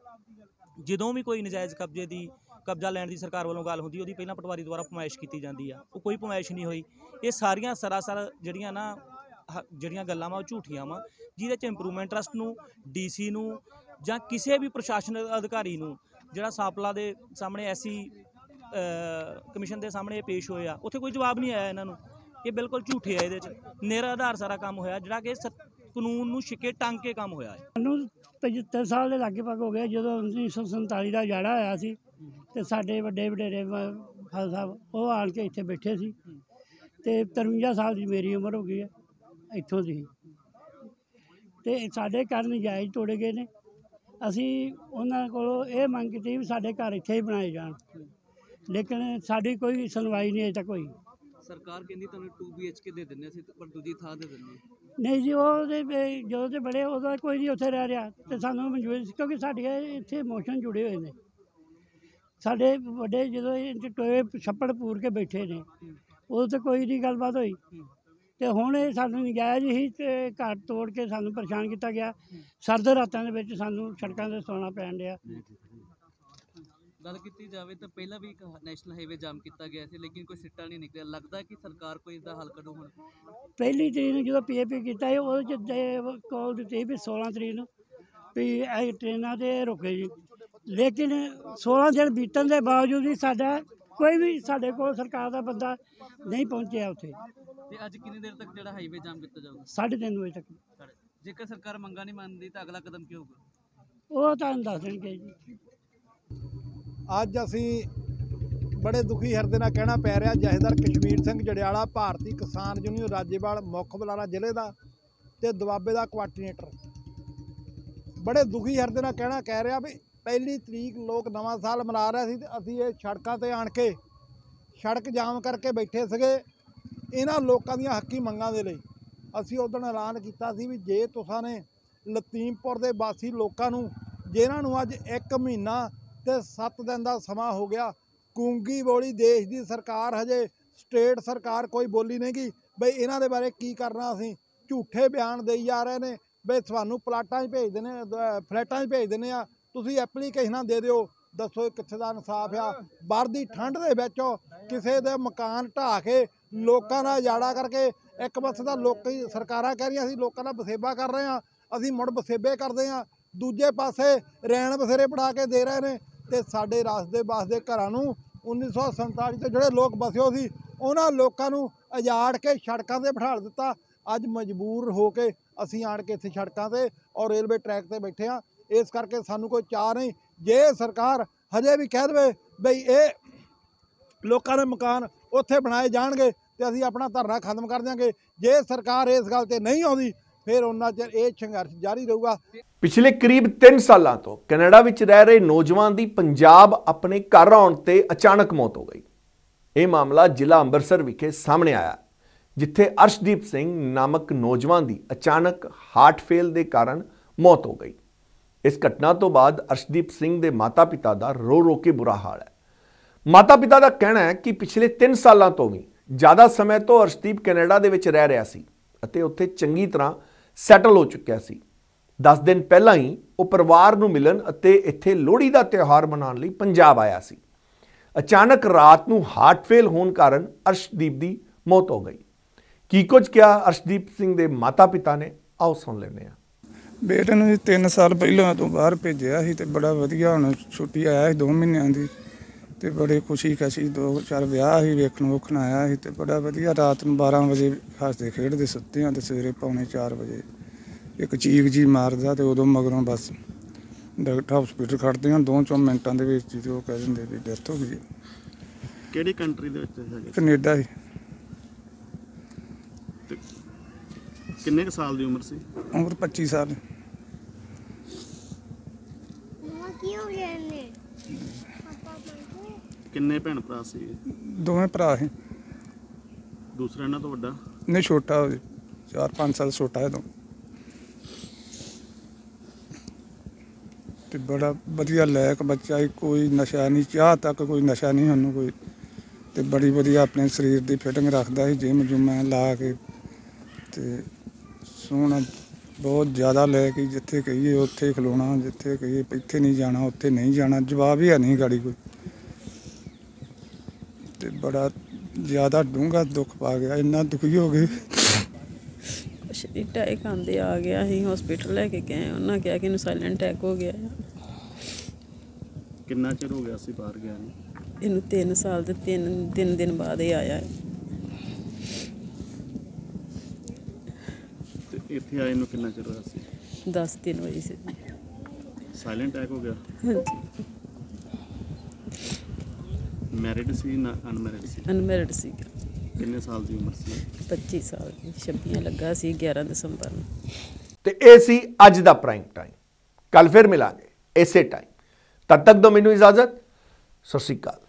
ਜਦੋਂ ਵੀ ਕੋਈ ਨਜਾਇਜ਼ ਕਬਜ਼ੇ ਦੀ, ਕਬਜ਼ਾ ਲੈਣ ਦੀ ਸਰਕਾਰ ਵੱਲੋਂ ਗੱਲ ਹੁੰਦੀ, ਉਹਦੀ ਪਹਿਲਾਂ ਪਟਵਾਰੀ ਦੁਆਰਾ ਪਮਾਇਸ਼ ਕੀਤੀ ਜਾਂਦੀ ਆ। ਉਹ ਕੋਈ ਪਮਾਇਸ਼ ਨਹੀਂ ਹੋਈ। ਇਹ ਸਾਰੀਆਂ ਸਰਾਸਰ ਜਿਹੜੀਆਂ ਨਾ, ਹ- ਜਿਹੜੀਆਂ ਗੱਲਾਂ ਵਾ, ਉਹ ਝੂਠੀਆਂ ਵਾ, ਜਿਹਦੇ ਚ ਇੰਪਰੂਵਮੈਂਟ ਟਰਸਟ ਨੂੰ ਡੀਸੀ ਨੂੰ, ਜਾਂ ਕਿਸੇ ਵੀ ਪ੍ਰਸ਼ਾਸਨ ਅਧਿਕਾਰੀ ਨੂੰ, ਜਿਹੜਾ ਸਾਪਲਾ ਦੇ ਸਾਹਮਣੇ ਐਸੀ ਕਮਿਸ਼ਨ ਦੇ ਸਾਹਮਣੇ ਇਹ ਪੇਸ਼ ਹੋਏ ਆ ਉੱਥੇ ਕੋਈ ਜਵਾਬ ਨਹੀਂ ਆਇਆ ਇਹਨਾਂ ਨੂੰ। ਇਹ ਬਿਲਕੁਲ ਝੂਠੇ ਆ ਇਹਦੇ ਚ। ਨਿਰਾਧਾਰ ਸਾਰਾ ਕੰਮ ਹੋਇਆ, ਜਿਹੜਾ ਕਿ ਕਾਨੂੰਨ ਨੂੰ ਛਿੱਕੇ ਟੰਗ ਕੇ ਕੰਮ ਹੋਇਆ ਹੈ ਸਾਨੂੰ 75 ਸਾਲ ਦੇ ਲਾਗੇ ਹੋ ਗਏ, ਜਦੋਂ 1947 ਦਾ ਜਾੜਾ ਹੋਇਆ ਸੀ, ਤੇ ਸਾਡੇ ਵੱਡੇ ਵਡੇਰੇ ਫਾਦਰ ਸਾਹਿਬ ਉਹ ਆਣ ਕੇ ਇੱਥੇ ਬੈਠੇ ਸੀ, ਤੇ 53 ਸਾਲ ਦੀ ਮੇਰੀ ਉਮਰ ਹੋ ਗਈ ਹੈ, ਇੱਥੋਂ ਦੀ। ਤੇ ਸਾਡੇ ਘਰ ਨਜਾਇਜ਼ ਤੋੜੇ ਗਏ ਨੇ। ਅਸੀਂ ਉਹਨਾਂ ਕੋਲੋਂ ਇਹ ਮੰਗ ਕੀਤੀ ਵੀ ਸਾਡੇ ਘਰ ਇੱਥੇ ਹੀ ਬਣਾਏ ਜਾਣ। ਲੇਕਿਨ ਸਾਡੀ ਕੋਈ ਸੁਣਵਾਈ ਨਹੀਂ ਅਜੇ ਤੱਕ ਹੋਈ। ਸਰਕਾਰ ਕਹਿੰਦੀ ਤੁਹਾਨੂੰ 2 BHK ਦੇ ਦਿੰਨੇ ਸੀ ਪਰ ਦੂਜੀ ਥਾਂ ਦੇ ਦਿੰਨੇ ਨਹੀਂ ਜੀ ਉਹਦੇ ਵੀ ਜਦੋਂ ਤੇ ਬੜੇ, ਉਹਦਾ ਕੋਈ ਨਹੀਂ ਉੱਥੇ ਰਹਿ ਰਿਹਾ। ਤੇ ਸਾਨੂੰ ਮਨਜ਼ੂਰ ਸੀ, ਕਿਉਂਕਿ ਸਾਡੀਆਂ ਇੱਥੇ ਮੋਸ਼ਨ ਜੁੜੇ ਹੋਏ ਨੇ। ਸਾਡੇ ਵੱਡੇ ਜਦੋਂ ਇਹ ਚ ਟੋਏ ਛੱਪੜ ਪੂਰ ਕੇ ਬੈਠੇ ਨੇ ਉਦੋਂ ਤੇ ਕੋਈ ਨਹੀਂ ਗੱਲਬਾਤ ਹੋਈ। ਤੇ ਹੁਣ ਇਹ ਸਾਨੂੰ ਨਜਾਇਜ਼ ਹੀ ਤੇ ਘਰ ਤੋੜ ਕੇ ਸਾਨੂੰ ਪਰੇਸ਼ਾਨ ਕੀਤਾ ਗਿਆ। ਸਰਦ ਰਾਤਾਂ ਦੇ ਵਿੱਚ ਸਾਨੂੰ ਸੜਕਾਂ ਤੇ ਸੌਣਾ ਪੈਣ ਡਿਆ। ਗੱਲ ਕੀਤੀ ਜਾਵੇ ਤਾਂ ਪਹਿਲਾਂ ਵੀ ਇੱਕ ਨੈਸ਼ਨਲ ਹਾਈਵੇ ਜਾਮ ਕੀਤਾ ਗਿਆ ਸੀ ਲੇਕਿਨ ਕੋਈ ਸਿੱਟਾ ਨਹੀਂ ਨਿਕਲਿਆ। ਲੱਗਦਾ ਕਿ ਸਰਕਾਰ ਕੋਈ ਇਸ ਦਾ ਹੱਲ ਕੱਢੂ ਹੁਣ? ਪਹਿਲੀ ਤਰੀਕ ਨੂੰ ਜਦੋਂ ਪੀਏਪੀ ਕੀਤਾ ਸੀ ਉਹਦੇ ਚ ਕਾਲ ਦਿੱਤੀ ਵੀ 16 ਤਰੀਕ ਨੂੰ ਵੀ ਇਹ ਟ੍ਰੇਨਾਂ ਤੇ ਰੁਕੇ ਜੀ। ਲੇਕਿਨ 16 ਦਿਨ ਬੀਤਣ ਦੇ ਬਾਵਜੂਦ ਵੀ ਸਾਡਾ ਕੋਈ ਵੀ ਸਾਡੇ ਕੋਲ ਸਰਕਾਰ ਦਾ ਬੰਦਾ ਨਹੀਂ ਪਹੁੰਚਿਆ ਉੱਥੇ। ਤੇ ਅੱਜ ਕਿੰਨੀ ਦੇਰ ਤੱਕ ਜਿਹੜਾ ਹਾਈਵੇ ਜਾਮ ਕੀਤਾ ਜਾਊਗਾ? ਸਾਢੇ ਤਿੰਨ ਵਜੇ ਤੱਕ। ਜੇਕਰ ਸਰਕਾਰ ਮੰਗਾਂ ਨਹੀਂ ਮੰਨਦੀ ਤਾਂ ਅਗਲਾ ਕਦਮ ਕੀ ਹੋਊਗਾ? ਉਹ ਤੁਹਾਨੂੰ ਦੱਸ ਦੇਣਗੇ ਜੀ। ਅੱਜ ਅਸੀਂ ਬੜੇ ਦੁਖੀ ਹਿਰਦੇ ਨਾਲ ਕਹਿਣਾ ਪੈ ਰਿਹਾ ਜਥੇਦਾਰ ਕਸ਼ਮੀਰ ਸਿੰਘ ਜੜਿਆਲਾ, ਭਾਰਤੀ ਕਿਸਾਨ ਯੂਨੀਅਨ ਰਾਜੇਵਾਲ, ਮੁੱਖ ਬੁਲਾਰਾ ਜ਼ਿਲ੍ਹੇ ਦਾ ਤੇ ਦੁਆਬੇ ਦਾ ਕੋਆਰਡੀਨੇਟਰ ਬੜੇ ਦੁਖੀ ਹਿਰਦੇ ਨਾਲ ਕਹਿਣਾ ਕਹਿ ਰਿਹਾ ਵੀ ਪਹਿਲੀ ਤਰੀਕ ਲੋਕ ਨਵਾਂ ਸਾਲ ਮਨਾ ਰਹੇ ਸੀ ਤੇ ਅਸੀਂ ਇਹ ਸੜਕਾਂ ਤੇ ਆਣ ਕੇ ਸੜਕ ਜਾਮ ਕਰਕੇ ਬੈਠੇ ਸੀਗੇ ਇਹਨਾਂ ਲੋਕਾਂ ਦੀਆਂ ਹੱਕੀ ਮੰਗਾਂ ਦੇ ਲਈ। ਅਸੀਂ ਉਦੋਂ ਐਲਾਨ ਕੀਤਾ ਸੀ ਵੀ ਜੇ ਤੁਸਾਂ ਨੇ ਲਤੀਮਪੁਰ ਦੇ ਵਾਸੀ ਲੋਕਾਂ ਨੂੰ ਜਿਹਨਾਂ ਨੂੰ ਅੱਜ 1 ਮਹੀਨਾ ਤੇ 7 ਦਿਨ ਦਾ ਸਮਾਂ ਹੋ ਗਿਆ। ਕੂੰਗੀ ਬੋਲੀ ਦੇਸ਼ ਦੀ ਸਰਕਾਰ ਹਜੇ ਸਟੇਟ ਸਰਕਾਰ ਕੋਈ ਬੋਲੀ ਨਹੀਂ ਗੀ ਬਈ ਇਹਨਾਂ ਦੇ ਬਾਰੇ ਕੀ ਕਰਨਾ ਅਸੀਂ? ਝੂਠੇ ਬਿਆਨ ਦੇਈ ਜਾ ਰਹੇ ਨੇ। ਬਈ ਤੁਹਾਨੂੰ ਪਲਾਟਾਂ 'ਚ ਭੇਜ ਦਿੰਦੇ ਫਲੈਟਾਂ 'ਚ ਭੇਜ ਦਿੰਦੇ ਆ। ਤੁਸੀਂ ਐਪਲੀਕੇਸ਼ਨਾਂ ਦੇ ਦਿਓ। ਦੱਸੋ ਕਿੱਥੇ ਦਾ ਇਨਸਾਫ ਆ? ਬਾਹਰ ਦੀ ਠੰਡ ਦੇ ਵਿੱਚ ਕਿਸੇ ਦੇ ਮਕਾਨ ਢਾਹ ਕੇ ਲੋਕਾਂ ਦਾ ਉਜਾੜਾ ਕਰਕੇ ਇੱਕ ਪਾਸੇ ਦਾ ਲੋਕੀ ਸਰਕਾਰਾਂ ਕਹਿ ਰਹੀਆਂ, ਅਸੀਂ ਲੋਕਾਂ ਦਾ ਵਸੇਬਾ ਕਰ ਰਹੇ ਆ ਅਸੀਂ ਮੁੜ ਵਸੇਬੇ ਕਰਦੇ ਆ ਦੂਜੇ ਪਾਸੇ ਰੈਣ ਬਸੇਰੇ ਬਣਾ ਕੇ ਦੇ ਰਹੇ ਨੇ। ਤੇ ਸਾਡੇ ਰਸਤੇ ਬਸਦੇ ਘਰਾਂ ਨੂੰ 1947 ਤੋਂ ਜਿਹੜੇ ਲੋਕ ਵਸਿਓ ਸੀ, ਉਹਨਾਂ ਲੋਕਾਂ ਨੂੰ ਅਜਾੜ ਕੇ ਸੜਕਾਂ ਤੇ ਬਿਠਾ ਦਿੱਤਾ। ਅੱਜ ਮਜਬੂਰ ਹੋ ਕੇ ਅਸੀਂ ਆਣ ਕੇ ਇੱਥੇ ਸੜਕਾਂ ਤੇ ਔਰ ਰੇਲਵੇ ਟਰੈਕ ਤੇ ਬੈਠੇ ਆ ਇਸ ਕਰਕੇ ਸਾਨੂੰ ਕੋਈ ਚਾਹ ਨਹੀਂ। ਜੇ ਸਰਕਾਰ ਹਜੇ ਵੀ ਕਹਿ ਦੇਵੇ ਬਈ ਇਹ ਲੋਕਾਂ ਦੇ ਮਕਾਨ ਉੱਥੇ ਬਣਾਏ ਜਾਣਗੇ ਤੇ ਅਸੀਂ ਆਪਣਾ ਧਰਨਾ ਖਤਮ ਕਰ ਦਿਆਂਗੇ। ਜੇ ਸਰਕਾਰ ਇਸ ਗੱਲ ਤੇ ਨਹੀਂ ਆਉਂਦੀ, ਫਿਰ ਉਹਨਾਂ ਚਿਰ ਇਹ ਸੰਘਰਸ਼ ਜਾਰੀ ਰਹੂਗਾ। ਪਿਛਲੇ ਕਰੀਬ 3 ਸਾਲਾਂ ਤੋਂ ਕੈਨੇਡਾ ਵਿੱਚ ਰਹਿ ਰਹੇ ਨੌਜਵਾਨ ਦੀ ਪੰਜਾਬ ਆਪਣੇ ਘਰ ਆਉਣ ਤੇ ਅਚਾਨਕ ਮੌਤ ਹੋ ਗਈ। ਇਹ ਮਾਮਲਾ ਜ਼ਿਲ੍ਹਾ ਅੰਮ੍ਰਿਤਸਰ ਵਿਖੇ ਸਾਹਮਣੇ ਆਇਆ, ਜਿੱਥੇ ਅਰਸ਼ਦੀਪ ਸਿੰਘ ਨਾਮਕ ਨੌਜਵਾਨ ਦੀ ਅਚਾਨਕ ਹਾਰਟ ਫੇਲ ਦੇ ਕਾਰਨ ਮੌਤ ਹੋ ਗਈ। ਇਸ ਘਟਨਾ ਤੋਂ ਬਾਅਦ ਅਰਸ਼ਦੀਪ ਸਿੰਘ ਦੇ ਮਾਤਾ-ਪਿਤਾ ਦਾ ਰੋ ਰੋ ਕੇ ਬੁਰਾ ਹਾਲ ਹੈ। ਮਾਤਾ-ਪਿਤਾ ਦਾ ਕਹਿਣਾ ਹੈ ਕਿ ਪਿਛਲੇ 3 ਸਾਲਾਂ ਤੋਂ ਵੀ ਜ਼ਿਆਦਾ ਸਮੇਂ ਤੋਂ ਅਰਸ਼ਦੀਪ ਕੈਨੇਡਾ ਦੇ ਵਿੱਚ ਰਹਿ ਰਿਹਾ ਸੀ ਅਤੇ ਉੱਥੇ ਚੰਗੀ ਤਰ੍ਹਾਂ ਸੈਟਲ ਹੋ ਚੁੱਕਿਆ ਸੀ। 10 ਦਿਨ ਪਹਿਲਾਂ ਹੀ ਉਹ ਪਰਿਵਾਰ ਨੂੰ ਮਿਲਣ ਅਤੇ ਇੱਥੇ ਲੋਹੜੀ ਦਾ ਤਿਉਹਾਰ ਮਨਾਉਣ ਲਈ ਪੰਜਾਬ ਆਇਆ ਸੀ। ਅਚਾਨਕ ਰਾਤ ਨੂੰ ਹਾਰਟ ਫੇਲ ਹੋਣ ਕਾਰਨ ਅਰਸ਼ਦੀਪ ਦੀ ਮੌਤ ਹੋ ਗਈ। ਕੀ ਕੁਝ ਕਿਹਾ ਅਰਸ਼ਦੀਪ ਸਿੰਘ ਦੇ ਮਾਤਾ-ਪਿਤਾ ਨੇ? ਆਓ ਸੁਣ ਲੈਂਦੇ ਹਾਂ। ਬੇਟੇ ਨੂੰ 3 ਸਾਲ ਪਹਿਲਾਂ ਤੋਂ ਬਾਹਰ ਭੇਜਿਆ ਸੀ ਤੇ ਬੜਾ ਵਧੀਆ ਹੁਣ ਛੁੱਟੀ ਆਇਆ ਸੀ 2 ਮਹੀਨਿਆਂ ਦੀ ਤੇ ਬੜੇ ਖੁਸ਼ੀ ਖੁਸ਼ੀ ਦੋ ਚਾਰ ਵਿਆਹ ਸੀ, ਵੇਖਣ ਵੋਖਣ ਆਇਆ ਸੀ ਤੇ ਬੜਾ ਵਧੀਆ ਰਾਤ ਨੂੰ 12 ਵਜੇ ਹੱਸਦੇ ਖੇਡਦੇ ਸੁੱਤੇ ਆ ਤੇ ਸਵੇਰੇ ਪੌਣੇ 4 ਵਜੇ। ਇੱਕ ਚੀਕ ਜੀ ਮਾਰਦਾ ਤੇ ਉਦੋਂ ਮਗਰੋਂ ਬਸ ਡਾਕਟਰ ਹਸਪੀਟਲ ਖੜਦੇ ਆ ਦੋ ਚੋਂ ਮਿੰਟਾਂ ਦੇ ਵਿੱਚ ਹੀ ਤੇ ਉਹ ਕਹਿ ਦਿੰਦੇ ਵੀ ਡੈਥ ਹੋ ਗਈ ਹੈ। ਕਿਹੜੀ ਕੰਟਰੀ ਦੇ ਵਿੱਚ ਹੈਗੇ? ਕੈਨੇਡਾ ਸੀ ਕਿੰਨੇ ਕੁ ਸਾਲ ਦੀ ਉਮਰ ਸੀ? ਉਮਰ 25 ਸਾਲ। ਕੀ ਹੋ ਗਿਆ ਇਹਨੇ? ਕਿੰਨੇ ਭੈਣ ਭਰਾ ਸੀ? ਦੋਵੇਂ ਭਰਾ ਸੀ। ਦੂਸਰਾ ਇਹਨਾਂ ਤੋਂ ਵੱਡਾ? ਨਹੀਂ ਛੋਟਾ 4-5 ਸਾਲ ਛੋਟਾ ਹੈ ਤੋਂ ਤੇ ਬੜਾ ਵਧੀਆ ਲਾਇਕ ਬੱਚਾ ਸੀ, ਕੋਈ ਨਸ਼ਾ ਨਹੀਂ, ਚਾਹ ਤੱਕ ਕੋਈ ਨਸ਼ਾ ਨਹੀਂ ਉਹਨੂੰ ਕੋਈ। ਤੇ ਬੜੀ ਵਧੀਆ ਆਪਣੇ ਸਰੀਰ ਦੀ ਫਿਟਿੰਗ ਰੱਖਦਾ ਸੀ ਜਿਮ ਜੁਮ ਲਾ ਕੇ। ਤੇ ਸੋਹਣਾ, ਬਹੁਤ ਜ਼ਿਆਦਾ ਲੈ ਕੇ ਜਿੱਥੇ ਕਹੀਏ ਉੱਥੇ ਖਲੋਣਾ, ਜਿੱਥੇ ਕਹੀਏ ਇੱਥੇ ਨਹੀਂ ਜਾਣਾ, ਉੱਥੇ ਨਹੀਂ ਜਾਣਾ, ਜਵਾਬ ਹੀ ਹੈ ਨਹੀਂ ਗਾੜੀ ਕੋਈ। ਤੇ ਬੜਾ ਜ਼ਿਆਦਾ ਡੂੰਘਾ ਦੁੱਖ ਪਾ ਗਿਆ, ਇੰਨਾ ਦੁਖੀ ਹੋ ਗਏ। ਕੁਛ ਅਟੈਕ ਆਂਦੇ ਆ ਗਿਆ ਅਸੀਂ ਹਸਪੀਟਲ ਲੈ ਕੇ ਗਏ, ਉਹਨਾਂ ਕਿਹਾ ਕਿ ਇਹਨੂੰ ਸਾਇਲੈਂਟ ਅਟੈਕ ਹੋ ਗਿਆ। ਆ। ਕਿੰਨਾ ਚਿਰ ਹੋ ਗਿਆ ਸੀ ਬਾਹਰ ਗਿਆ ਨੂੰ? ਇਹਨੂੰ 3 ਸਾਲ ਦੇ 3 ਦਿਨ ਦਿਨ ਬਾਅਦ ਇਹ ਆਇਆ। ਹੈ। ਤੇ ਇੱਥੇ ਆਏ ਨੂੰ ਕਿੰਨਾ ਚਿਰ ਹੋਇਆ ਸੀ? 10 ਦਿਨ ਹੋਈ ਸੀ। ਸਾਇਲੈਂਟ ਅਟੈਕ ਹੋ ਗਿਆ? ਹਾਂਜੀ। ਮੈਰਿਡ ਸੀ ਨਾ ਅਨਮੈਰਿਡ ਸੀ? ਅਨਮੈਰਿਡ ਸੀ। ਕਿੰਨੇ ਸਾਲ ਦੀ ਉਮਰ ਸੀ? 25 ਸਾਲ ਦੀ 26 ਲੱਗਾ ਸੀ 11 ਦਸੰਬਰ ਨੂੰ। ਤੇ ਇਹ ਸੀ ਅੱਜ ਦਾ ਪ੍ਰਾਈਮ ਟਾਈਮ ਕੱਲ ਫਿਰ ਮਿਲਾਂਗੇ ਇਸੇ ਟਾਈਮ ਤਦ ਤੱਕ ਦੋ ਮੈਨੂੰ ਇਜਾਜ਼ਤ ਸਤਿ ਸ਼੍ਰੀ ਅਕਾਲ